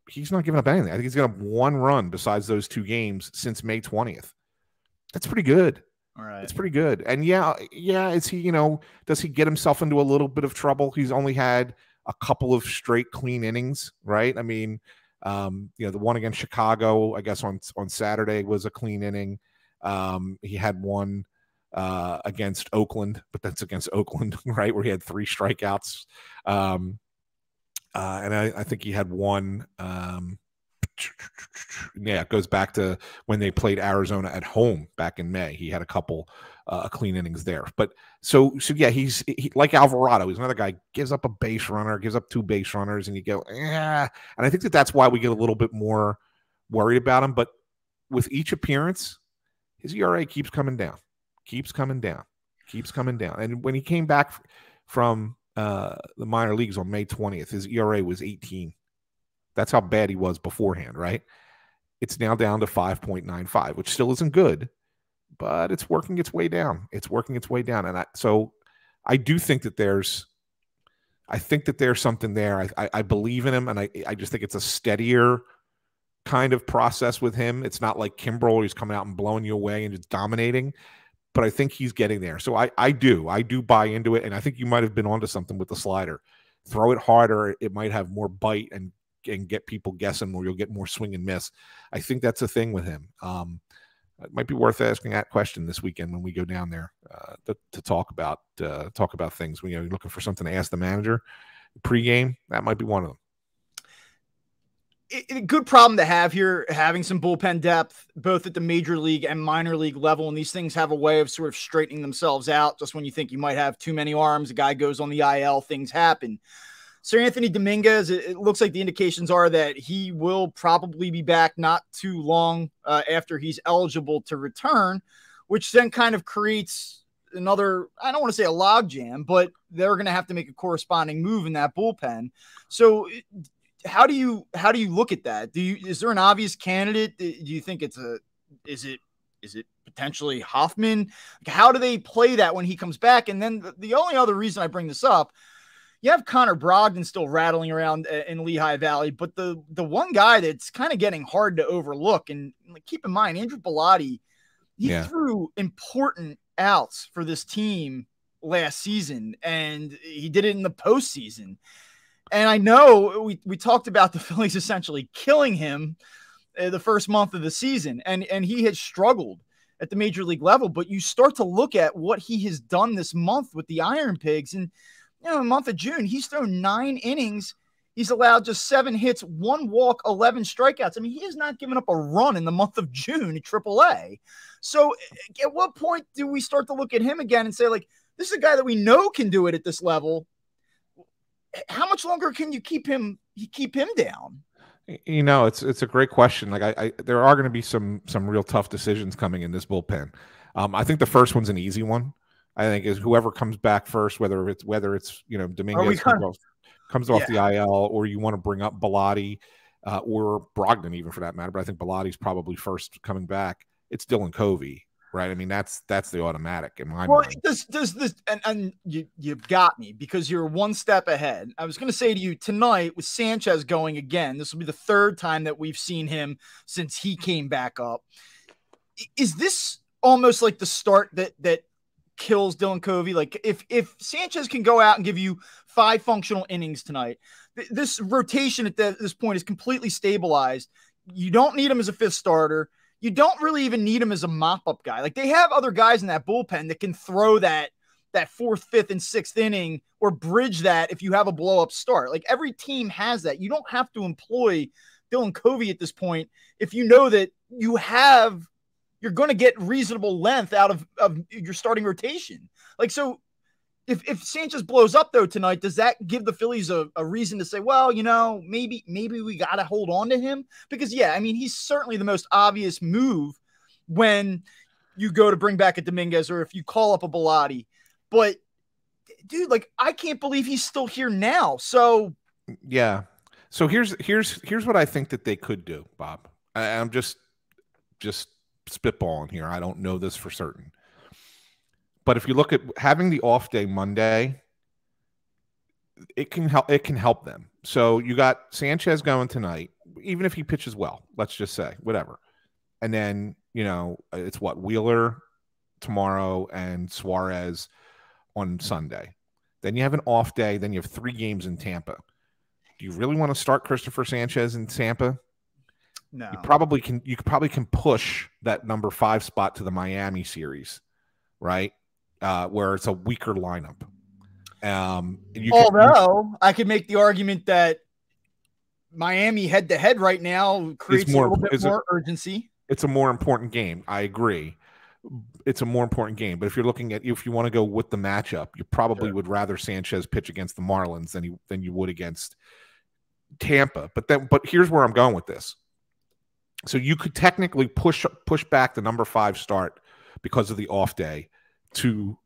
he's not giving up anything. I think he's up one run besides those two games since May 20th. That's pretty good. All right. It's pretty good. And yeah, yeah, is he, you know, does he get himself into a little bit of trouble? He's only had a couple of straight clean innings, right? I mean, um, you know, the one against Chicago, I guess on on Saturday was a clean inning. Um, he had one uh, against Oakland, but that's against Oakland, right? Where he had three strikeouts. Um, uh, and I, I, think he had one. Um, yeah, it goes back to when they played Arizona at home back in May. He had a couple uh, clean innings there. But so, so yeah, he's he, like Alvarado. He's another guy gives up a base runner, gives up two base runners, and you go, yeah. And I think that that's why we get a little bit more worried about him. But with each appearance, his ERA keeps coming down keeps coming down, keeps coming down. And when he came back from uh, the minor leagues on May 20th, his ERA was 18. That's how bad he was beforehand, right? It's now down to 5.95, which still isn't good, but it's working its way down. It's working its way down. And I, so I do think that there's, I think that there's something there. I, I, I believe in him, and I, I just think it's a steadier kind of process with him. It's not like Kimbrel, he's coming out and blowing you away and just dominating but I think he's getting there. So I, I do, I do buy into it, and I think you might have been onto something with the slider. Throw it harder; it might have more bite and and get people guessing, or you'll get more swing and miss. I think that's a thing with him. Um, it might be worth asking that question this weekend when we go down there uh, to, to, talk about uh, talk about things. When you're looking for something to ask the manager pregame, that might be one of them a good problem to have here, having some bullpen depth, both at the major league and minor league level. And these things have a way of sort of straightening themselves out. Just when you think you might have too many arms, a guy goes on the IL, things happen. Seranthony Dominguez, it, looks like the indications are that he will probably be back not too long uh, after he's eligible to return, which then kind of creates another, I don't want to say a logjam, but they're going to have to make a corresponding move in that bullpen. So how do you how do you look at that? Do you is there an obvious candidate? Do you think it's a is it is it potentially Hoffman? How do they play that when he comes back? And then the, the only other reason I bring this up, you have Connor Brogdon still rattling around uh, in Lehigh Valley, but the the one guy that's kind of getting hard to overlook, and keep in mind Andrew Bellatti, he yeah. threw important outs for this team last season, and he did it in the postseason. And I know we, we talked about the Phillies essentially killing him uh, the first month of the season, and, and he had struggled at the major league level. But you start to look at what he has done this month with the Iron Pigs. And, you know, the month of June, he's thrown nine innings. He's allowed just seven hits, one walk, 11 strikeouts. I mean, he has not given up a run in the month of June at AAA. So, at what point do we start to look at him again and say, like, this is a guy that we know can do it at this level? How much longer can you keep him keep him down? You know, it's it's a great question. Like I, I there are going to be some some real tough decisions coming in this bullpen. Um, I think the first one's an easy one. I think is whoever comes back first, whether it's whether it's you know Dominguez comes off, comes off yeah. the IL or you want to bring up Bellatti. uh, or Brogdon, even for that matter. But I think Bellatti's probably first coming back. It's Dylan Covey, right? I mean, that's that's the automatic in my well, mind. Does does this and, and you you got me because you're one step ahead. I was going to say to you tonight with Sanchez going again. This will be the third time that we've seen him since he came back up. Is this almost like the start that that kills Dylan Covey? Like if if Sanchez can go out and give you five functional innings tonight, th- this rotation at the, this point is completely stabilized. You don't need him as a fifth starter you don't really even need him as a mop up guy. Like they have other guys in that bullpen that can throw that that fourth, fifth, and sixth inning or bridge that if you have a blow up start. Like every team has that. You don't have to employ Dylan Covey at this point if you know that you have you're going to get reasonable length out of, of your starting rotation. Like so if if Sanchez blows up though tonight, does that give the Phillies a, a reason to say, well, you know, maybe maybe we got to hold on to him? Because yeah, I mean, he's certainly the most obvious move when you go to bring back a Dominguez or if you call up a Bellatti. But dude, like I can't believe he's still here now. So yeah. So here's here's here's what I think that they could do, Bob. I, I'm just just spitballing here. I don't know this for certain. But if you look at having the off day Monday, it can help. It can help them. So you got Sanchez going tonight, even if he pitches well. Let's just say whatever, and then you know it's what Wheeler tomorrow and Suarez on Sunday. Then you have an off day. Then you have three games in Tampa. Do you really want to start Christopher Sanchez in Tampa? No. You probably can. You probably can push that number five spot to the Miami series, right? Uh, where it's a weaker lineup. Um, Although I could make the argument that Miami head to head right now creates more, a little bit more a, urgency. It's a more important game. I agree. It's a more important game. But if you're looking at if you want to go with the matchup, you probably sure. would rather Sanchez pitch against the Marlins than you than you would against Tampa. But then but here's where I'm going with this. So you could technically push push back the number five start because of the off day to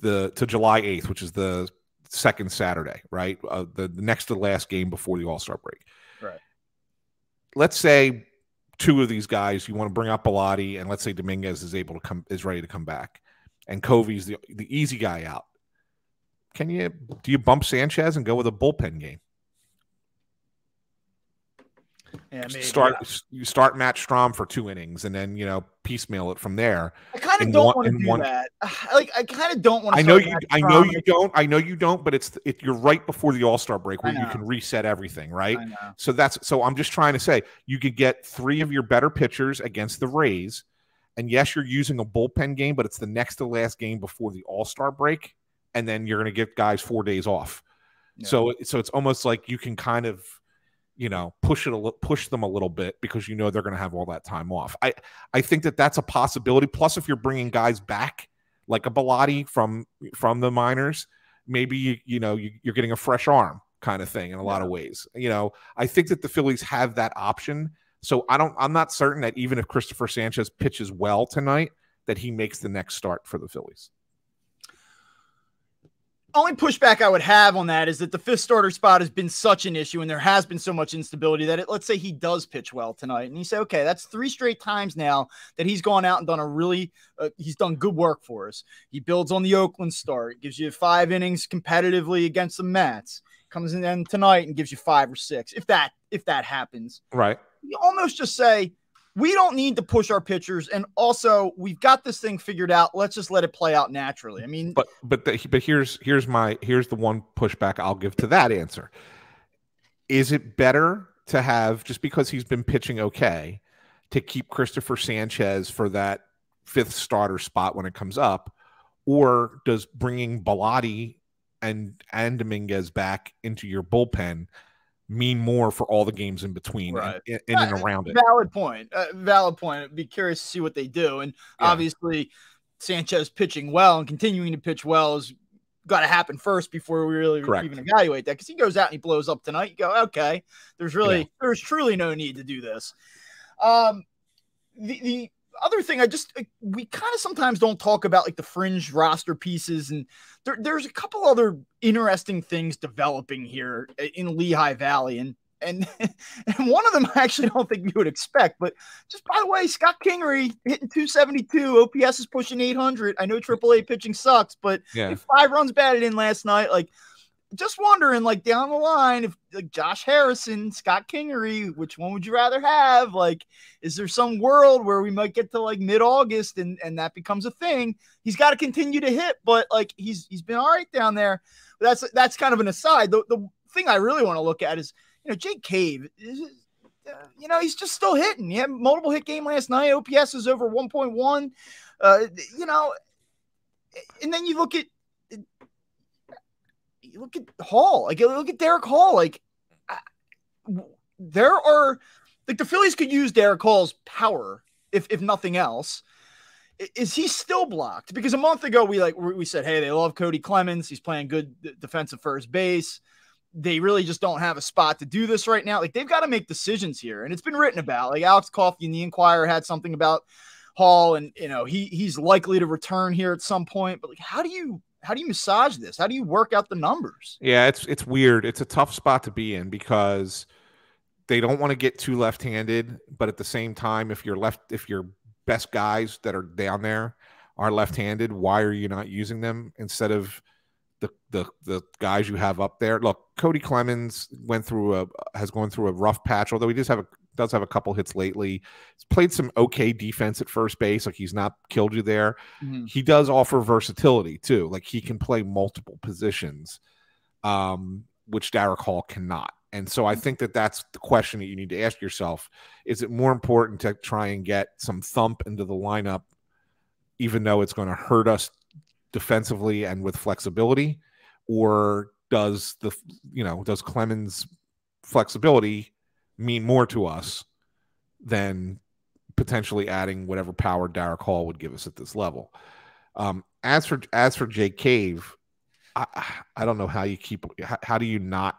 the to July 8th, which is the second Saturday, right? Uh, the, the next to the last game before the All Star break. Right. Let's say two of these guys you want to bring up Bellatti, and let's say Dominguez is able to come is ready to come back, and Covey's the the easy guy out. Can you do you bump Sanchez and go with a bullpen game? Yeah, maybe, start yeah. you start Matt Strahm for two innings and then you know piecemeal it from there. I kind of don't want to do one, that. Like I kind of don't want. To. I know you. I know you don't. I know you don't. But it's it, you're right before the All Star break where you can reset everything, right? So that's so. I'm just trying to say you could get three of your better pitchers against the Rays, and yes, you're using a bullpen game, but it's the next to last game before the All Star break, and then you're going to give guys four days off. Yeah. So so it's almost like you can kind of you know push it a little push them a little bit because you know they're going to have all that time off. I i think that that's a possibility. Plus if you're bringing guys back like a Bellatti from from the minors maybe you, you know you, are getting a fresh arm kind of thing in a lot of ways. You know i think that the phillies have that option. So i don't i'm not certain that even if christopher sanchez pitches well tonight that he makes the next start for the phillies only pushback I would have on that is that the fifth starter spot has been such an issue and there has been so much instability that it, let's say he does pitch well tonight and you say, okay, that's three straight times now that he's gone out and done a really, uh, he's done good work for us. He builds on the Oakland start, gives you five innings competitively against the Mets, comes in then tonight and gives you five or six. If that, if that happens, right. You almost just say, we don't need to push our pitchers and also we've got this thing figured out. Let's just let it play out naturally. I mean but but the, but here's here's my here's the one pushback i'll give to that answer. Is it better to have just because he's been pitching okay to keep christopher sanchez for that fifth starter spot when it comes up? Or does bringing Bellatti and and Dominguez back into your bullpen mean more for all the games in between right. and, and, and around it. Valid point. Uh, valid point. I'd be curious to see what they do. And yeah. obviously, Sanchez pitching well and continuing to pitch well is got to happen first before we really Correct. even evaluate that. Because he goes out and he blows up tonight. You go, okay, there's really, yeah. there's truly no need to do this. Um, the, the other thing I just we kind of sometimes don't talk about like the fringe roster pieces and there, there's a couple other interesting things developing here uh, in Lehigh Valley and and and one of them I actually don't think you would expect. But just by the way, Scott Kingery hitting 272, OPS is pushing 800. I know AAA pitching sucks, but Yeah. five runs batted in last night. Like, just wondering, like down the line, if like Josh Harrison, Scott Kingery, which one would you rather have? Like, is there some world where we might get to like mid August and and that becomes a thing? He's got to continue to hit, but like he's he's been all right down there. But that's that's kind of an aside. The the thing I really want to look at is you know Jake Cave. Is, uh, you know he's just still hitting. He had multiple hit game last night. OPS is over 1.1. Uh, you know, and then you look at look at Hall, like look at Darick Hall, like uh, I- there are like the Phillies could use Darick Hall's power if if nothing else. Is he still blocked? Because a month ago we like we we said, hey, they love Cody Clemens. He's playing good defensive first base. They really just don't have a spot to do this right now. Like they've got to make decisions here, and it's been written about. Like Alex Coffey in the Inquirer had something about Hall, and you know he he's likely to return here at some point. But like, how do you how do you massage this? How do you work out the numbers? Yeah, it's it's weird. It's a tough spot to be in because they don't want to get too left-handed, but at the same time, if you're left, if your best guys that are down there are left-handed, why are you not using them instead of the the the guys you have up there? Look, Cody Clemens went through a has gone through a rough patch, although he does have a does have a couple hits lately. He's played some okay defense at first base, like he's not killed you there he does offer versatility too. Like he can play multiple positions, um, which Darick Hall cannot. And so I think that that's the question that you need to ask yourself: Is it more important to try and get some thump into the lineup, even though it's going to hurt us defensively and with flexibility, or does the you know does Clemens flexibility mean more to us than potentially adding whatever power Darick Hall would give us at this level. Um, as for as for Jake Cave, I I don't know how you keep how, how do you not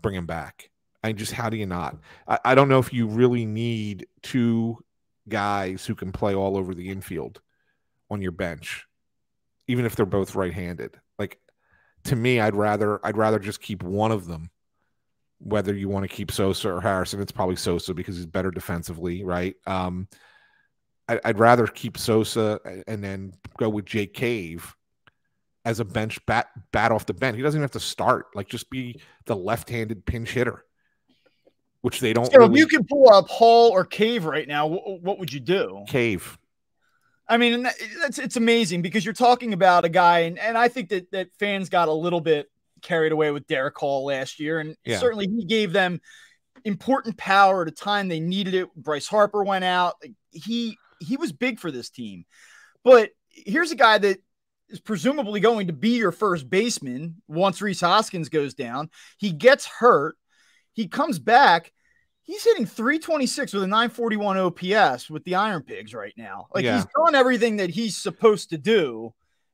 bring him back? I just how do you not? I, I don't know if you really need two guys who can play all over the infield on your bench, even if they're both right-handed. Like to me, I'd rather I'd rather just keep one of them. Whether you want to keep Sosa or Harrison, it's probably Sosa because he's better defensively, right? Um, I, I'd rather keep Sosa and then go with Jake Cave as a bench bat bat off the bench. He doesn't even have to start. Like just be the left-handed pinch hitter, which they don't. So really- if you could pull up Hall or Cave right now, wh- what would you do? Cave. I mean, and that, that's it's amazing because you're talking about a guy, and, and I think that that fans got a little bit carried away with Darick Hall last year, and Yeah. certainly he gave them important power at a time they needed it. Bryce Harper went out; he he was big for this team. But here's a guy that is presumably going to be your first baseman once Rhys Hoskins goes down. He gets hurt, he comes back. He's hitting 326 with a 941 OPS with the Iron Pigs right now. Like Yeah. he's done everything that he's supposed to do,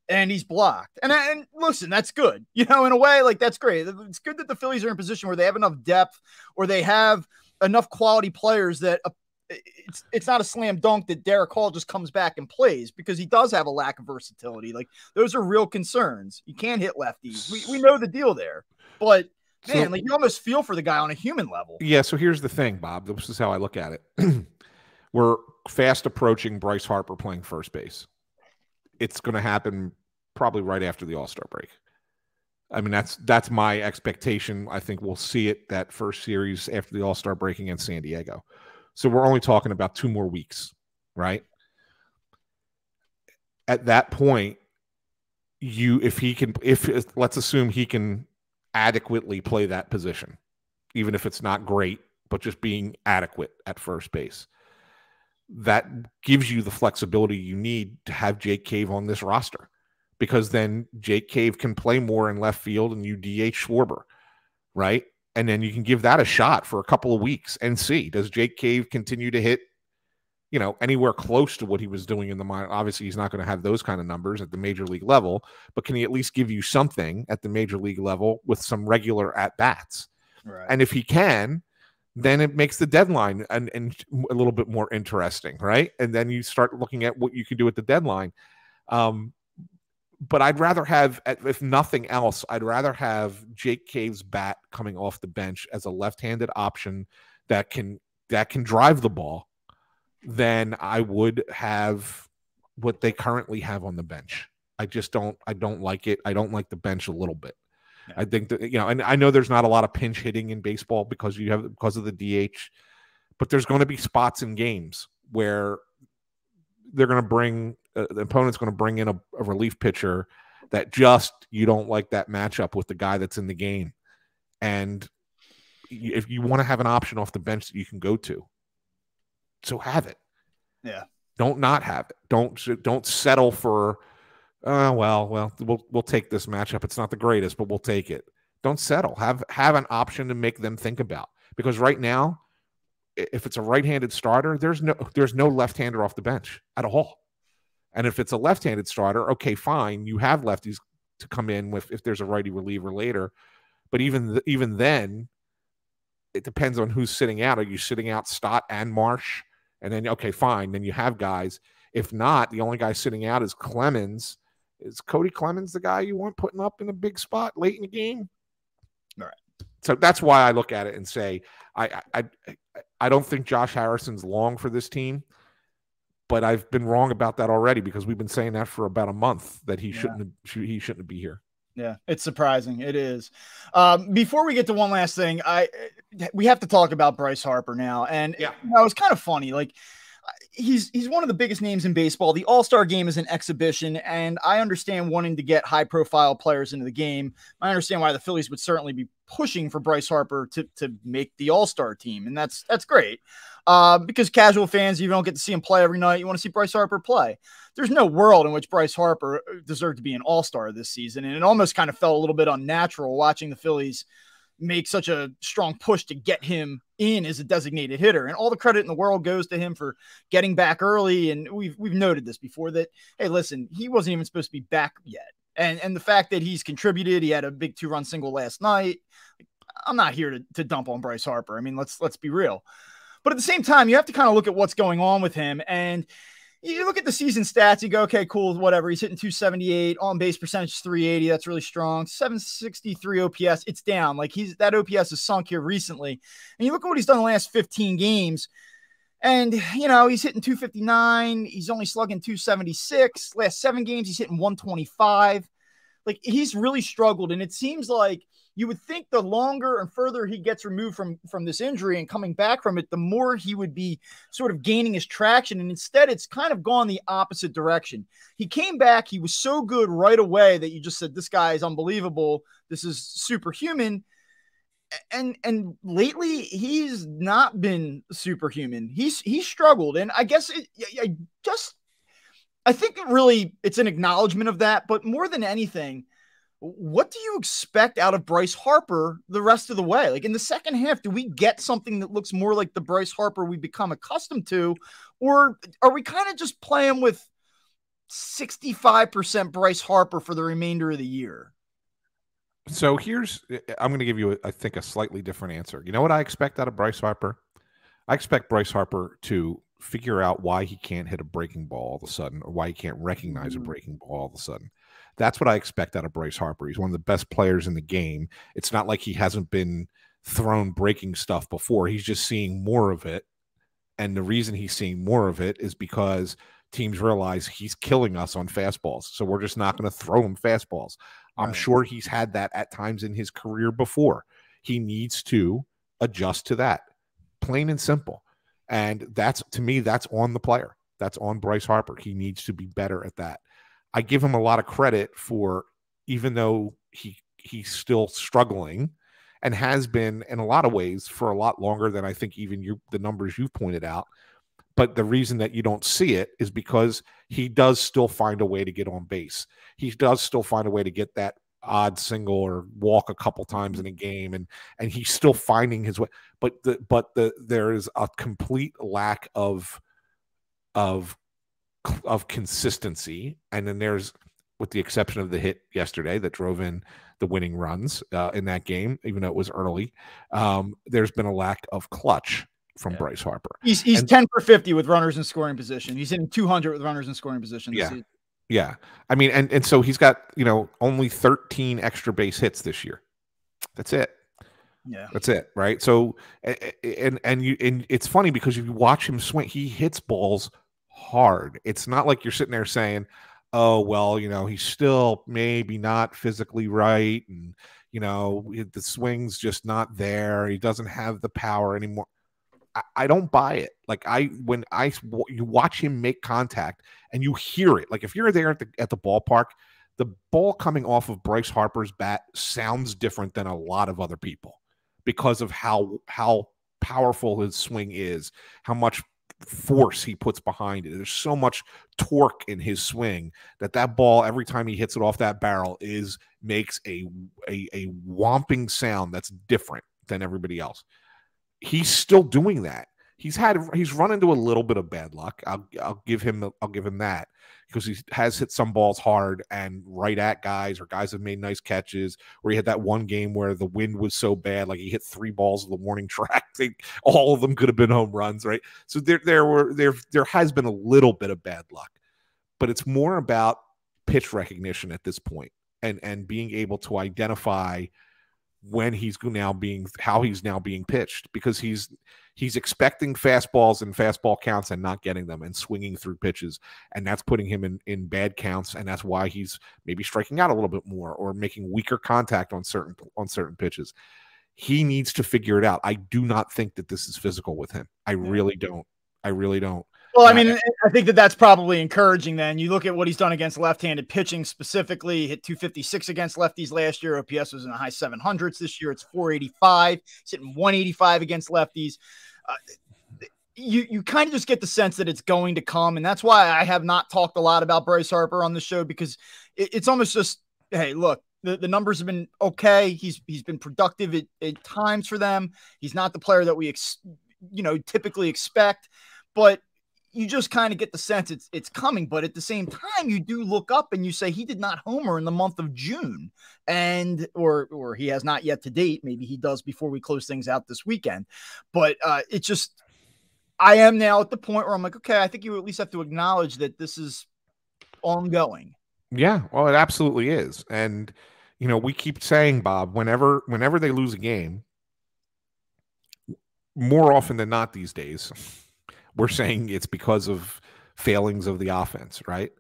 and he's blocked. And and listen, that's good. You know, in a way, like that's great. It's good that the Phillies are in a position where they have enough depth or they have enough quality players that uh, it's it's not a slam dunk that Darick Hall just comes back and plays because he does have a lack of versatility. Like those are real concerns. You can't hit lefties. We, we know the deal there, but man, So- like you almost feel for the guy on a human level. Yeah, so here's the thing, Bob. This is how I look at it. We're fast approaching Bryce Harper playing first base. It's going to happen probably right after the All-Star break. I mean, that's that's my expectation. I think we'll see it that first series after the All-Star break against San Diego. So we're only talking about two more weeks, right? At that point, you if he can if let's assume he can adequately play that position even if it's not great, but just being adequate at first base. That gives you the flexibility you need to have Jake Cave on this roster because then Jake Cave can play more in left field and you DH Schwarber, right? And then you can give that a shot for a couple of weeks and see does Jake Cave continue to hit, you know, anywhere close to what he was doing in the minor. Obviously, he's not going to have those kind of numbers at the major league level, but can he at least give you something at the major league level with some regular at bats? Right. And if he can, then it makes the deadline and, and a little bit more interesting, right? And then you start looking at what you can do at the deadline. Um, but I'd rather have, if nothing else, I'd rather have Jake Cave's bat coming off the bench as a left-handed option that can that can drive the ball than I would have what they currently have on the bench. I just don't I don't like it. I don't like the bench a little bit. I think that you know, and I know there's not a lot of pinch hitting in baseball because you have because of the DH, but there's going to be spots in games where they're going to bring uh, the opponent's going to bring in a, a relief pitcher that just you don't like that matchup with the guy that's in the game, and if you want to have an option off the bench that you can go to, so have it. Yeah. Don't not have it. Don't don't settle for uh, well, well, we'll we'll take this matchup. It's not the greatest, but we'll take it. Don't settle. Have have an option to make them think about. Because right now, if it's a right-handed starter, there's no there's no left-hander off the bench at all. And if it's a left-handed starter, okay, fine. You have lefties to come in with if there's a righty reliever later. But even even then, it depends on who's sitting out. Are you sitting out Stott and Marsh? And then okay, fine. Then you have guys. If not, the only guy sitting out is Clemens is Cody Clemens the guy you want putting up in a big spot late in the game? All right. So that's why I look at it and say I I I don't think Josh Harrison's long for this team, but I've been wrong about that already because we've been saying that for about a month that he yeah. shouldn't he shouldn't be here. Yeah, it's surprising. It is. Um, before we get to one last thing, I we have to talk about Bryce Harper now, and yeah, you know, it was kind of funny. Like he's he's one of the biggest names in baseball. The All Star Game is an exhibition, and I understand wanting to get high profile players into the game. I understand why the Phillies would certainly be pushing for Bryce Harper to to make the All Star team, and that's that's great. Uh, because casual fans, you don't get to see him play every night. You want to see Bryce Harper play. There's no world in which Bryce Harper uh, deserved to be an All Star this season, and it almost kind of felt a little bit unnatural watching the Phillies make such a strong push to get him in as a designated hitter. And all the credit in the world goes to him for getting back early. And we've we've noted this before that hey, listen, he wasn't even supposed to be back yet. And and the fact that he's contributed, he had a big two run single last night. I'm not here to, to dump on Bryce Harper. I mean, let's let's be real. But at the same time, you have to kind of look at what's going on with him. And you look at the season stats, you go, okay, cool, whatever. He's hitting 278, on base percentage 380. That's really strong. 763 OPS, it's down. Like he's that OPS has sunk here recently. And you look at what he's done the last 15 games, and you know, he's hitting 259, he's only slugging 276. Last seven games, he's hitting 125. Like he's really struggled, and it seems like you would think the longer and further he gets removed from from this injury and coming back from it the more he would be sort of gaining his traction and instead it's kind of gone the opposite direction. He came back he was so good right away that you just said this guy is unbelievable this is superhuman and and lately he's not been superhuman. He's he's struggled and i guess it, I just i think really it's an acknowledgement of that but more than anything what do you expect out of Bryce Harper the rest of the way? Like in the second half, do we get something that looks more like the Bryce Harper we become accustomed to? Or are we kind of just playing with 65% Bryce Harper for the remainder of the year? So here's, I'm going to give you, I think, a slightly different answer. You know what I expect out of Bryce Harper? I expect Bryce Harper to figure out why he can't hit a breaking ball all of a sudden or why he can't recognize a mm. breaking ball all of a sudden. That's what I expect out of Bryce Harper. He's one of the best players in the game. It's not like he hasn't been thrown breaking stuff before. He's just seeing more of it. And the reason he's seeing more of it is because teams realize he's killing us on fastballs. So we're just not going to throw him fastballs. I'm sure he's had that at times in his career before. He needs to adjust to that, plain and simple. And that's to me, that's on the player. That's on Bryce Harper. He needs to be better at that. I give him a lot of credit for even though he he's still struggling and has been in a lot of ways for a lot longer than I think even you the numbers you've pointed out. But the reason that you don't see it is because he does still find a way to get on base. He does still find a way to get that odd single or walk a couple times in a game and and he's still finding his way but the but the there is a complete lack of of of consistency. And then there's, with the exception of the hit yesterday that drove in the winning runs uh, in that game, even though it was early, um, there's been a lack of clutch from yeah. Bryce Harper. He's he's and, 10 for 50 with runners in scoring position. He's in 200 with runners in scoring position. yeah. Season. Yeah. I mean, and, and so he's got, you know, only 13 extra base hits this year. That's it. Yeah. That's it. Right. So, and, and you, and it's funny because if you watch him swing, he hits balls hard. It's not like you're sitting there saying, oh, well, you know, he's still maybe not physically right. And, you know, the swing's just not there. He doesn't have the power anymore. I, don't buy it. Like I, when I, you watch him make contact and you hear it, like if you're there at the, at the ballpark, the ball coming off of Bryce Harper's bat sounds different than a lot of other people because of how, how powerful his swing is, how much force he puts behind it. There's so much torque in his swing that that ball every time he hits it off that barrel is makes a a, a whomping sound that's different than everybody else. He's still doing that. He's had he's run into a little bit of bad luck. I'll I'll give him I'll give him that because he has hit some balls hard and right at guys, or guys have made nice catches. Where he had that one game where the wind was so bad, like he hit three balls of the warning track. They, all of them could have been home runs, right? So there, there were there there has been a little bit of bad luck, but it's more about pitch recognition at this point and and being able to identify when he's now being how he's now being pitched because he's he's expecting fastballs and fastball counts and not getting them and swinging through pitches. And that's putting him in in bad counts and that's why he's maybe striking out a little bit more or making weaker contact on certain on certain pitches. He needs to figure it out. I do not think that this is physical with him. I really don't. I really don't well, I mean, I think that that's probably encouraging. Then you look at what he's done against left-handed pitching specifically. Hit 256 against lefties last year. OPS was in the high 700s this year. It's 485. He's hitting 185 against lefties. Uh, you you kind of just get the sense that it's going to come, and that's why I have not talked a lot about Bryce Harper on the show because it, it's almost just hey, look, the, the numbers have been okay. He's he's been productive at, at times for them. He's not the player that we ex, you know typically expect, but you just kind of get the sense it's it's coming. But at the same time, you do look up and you say he did not homer in the month of June, and or or he has not yet to date. Maybe he does before we close things out this weekend. But uh, it's just I am now at the point where I'm like, okay, I think you at least have to acknowledge that this is ongoing. Yeah, well, it absolutely is, and you know we keep saying, Bob, whenever whenever they lose a game, more often than not these days we're saying it's because of failings of the offense, right?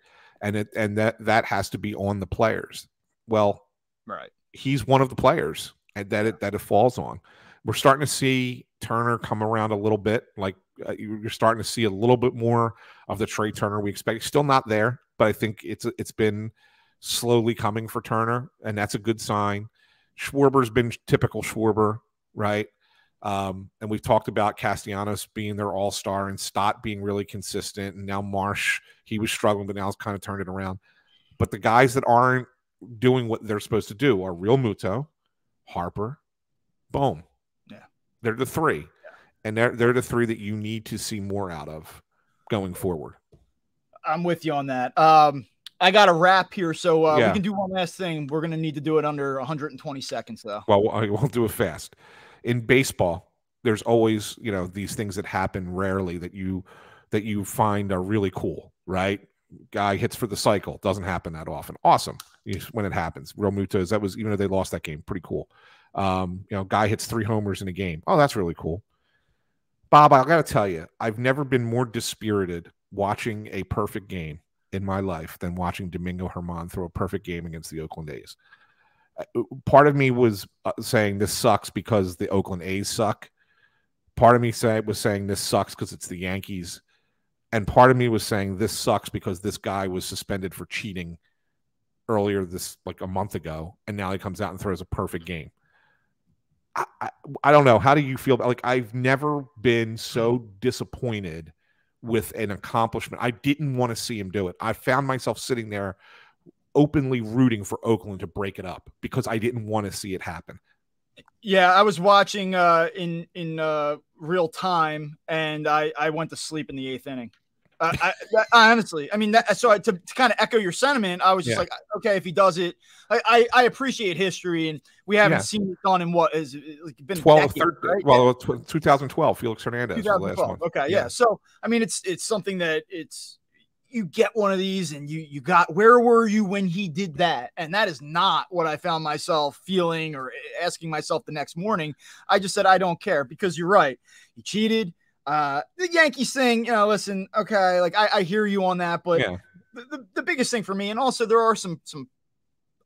And it and that that has to be on the players. Well, right. He's one of the players and that it that it falls on. We're starting to see Turner come around a little bit. Like uh, you're starting to see a little bit more of the Trea Turner we expect. Still not there, but I think it's it's been slowly coming for Turner, and that's a good sign. Schwarber's been typical Schwarber, right? Um, and we've talked about Castellanos being their all star and Stott being really consistent. And now Marsh, he was struggling, but now he's kind of turned it around. But the guys that aren't doing what they're supposed to do are Realmuto, Harper, Bohm. Yeah. They're the three. Yeah. And they're, they're the three that you need to see more out of going forward. I'm with you on that. Um, I got a wrap here, so uh, yeah. we can do one last thing. We're going to need to do it under 120 seconds, though. Well, I won't do it fast in baseball, there's always you know these things that happen rarely that you that you find are really cool, right? Guy hits for the cycle doesn't happen that often. Awesome when it happens. Realmuto's that was even though they lost that game, pretty cool. Um, you know, guy hits three homers in a game. Oh, that's really cool. Bob, I got to tell you, I've never been more dispirited watching a perfect game in my life than watching Domingo Germán throw a perfect game against the Oakland A's part of me was uh, saying this sucks because the Oakland A's suck. Part of me say, was saying this sucks because it's the Yankees. And part of me was saying this sucks because this guy was suspended for cheating earlier this like a month ago. And now he comes out and throws a perfect game. I, I, I don't know. How do you feel? Like, I've never been so disappointed with an accomplishment. I didn't want to see him do it. I found myself sitting there openly rooting for Oakland to break it up because I didn't want to see it happen. Yeah, I was watching uh, in in uh, real time, and I I went to sleep in the eighth inning. Uh, I, I, honestly, I mean, that, so to, to kind of echo your sentiment, I was just yeah. like, okay, if he does it, I, I, I appreciate history, and we haven't yeah. seen it done in what is like been 12, decade, right? well, 2012, Felix Hernandez. 2012. Okay, yeah. yeah. So I mean, it's it's something that it's you get one of these and you you got where were you when he did that? And that is not what i found myself feeling or asking myself the next morning. I just said i don't care because you're right. He cheated. Uh the yankees thing you know listen okay like i, I hear you on that but yeah. the, the, the biggest thing for me and also there are some some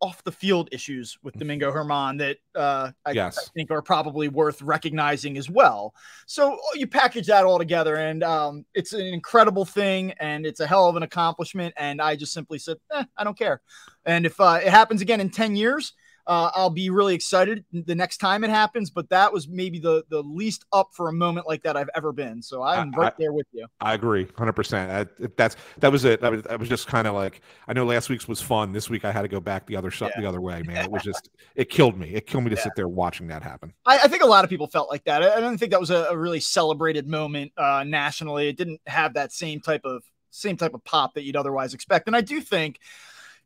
off the field issues with Domingo Germán that uh, I, yes. I, think are probably worth recognizing as well. So oh, you package that all together, and um, it's an incredible thing, and it's a hell of an accomplishment. And I just simply said, eh, I don't care. And if uh, it happens again in 10 years, uh, I'll be really excited the next time it happens. But that was maybe the the least up for a moment like that I've ever been. So I'm right I, there with you. I agree, hundred percent. That's that was it. That was, that was just kind of like I know last week's was fun. This week I had to go back the other yeah. the other way. Man, it was just it killed me. It killed me to yeah. sit there watching that happen. I, I, think a lot of people felt like that. I, I don't think that was a, a really celebrated moment uh, nationally. It didn't have that same type of same type of pop that you'd otherwise expect. And I do think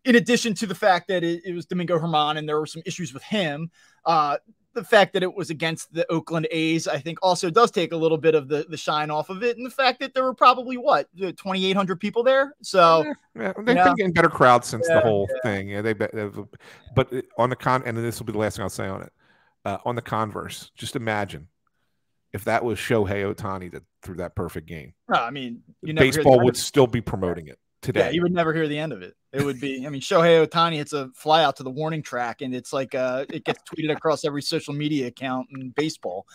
in addition to the fact that it, it was Domingo Germán and there were some issues with him, uh, the fact that it was against the Oakland A's, I think, also does take a little bit of the, the shine off of it. And the fact that there were probably what 2,800 people there. So yeah, they've been getting better crowds since yeah, the whole yeah. thing. Yeah, they but on the con, and this will be the last thing I'll say on it. Uh, on the converse, just imagine if that was Shohei Ohtani that threw that perfect game. I mean, baseball would still be promoting it today. Yeah, you would never hear the end of it. It would be, I mean, Shohei Ohtani hits a fly out to the warning track, and it's like uh, it gets tweeted across every social media account in baseball.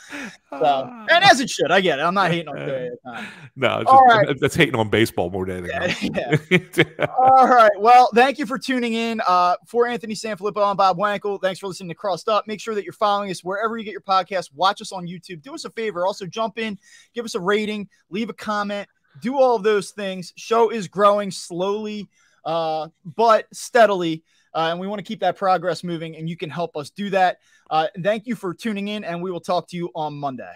So, and as it should, I get it. I'm not hating on Shohei Ohtani. No, just, right. that's hating on baseball more than anything. Yeah, yeah. All right. Well, thank you for tuning in. Uh, for Anthony Sanfilippo and Bob Wankel, thanks for listening to Crossed Up. Make sure that you're following us wherever you get your podcast. Watch us on YouTube. Do us a favor. Also, jump in, give us a rating, leave a comment do all of those things. Show is growing slowly, uh, but steadily. Uh, and we want to keep that progress moving, and you can help us do that. Uh, thank you for tuning in, and we will talk to you on Monday.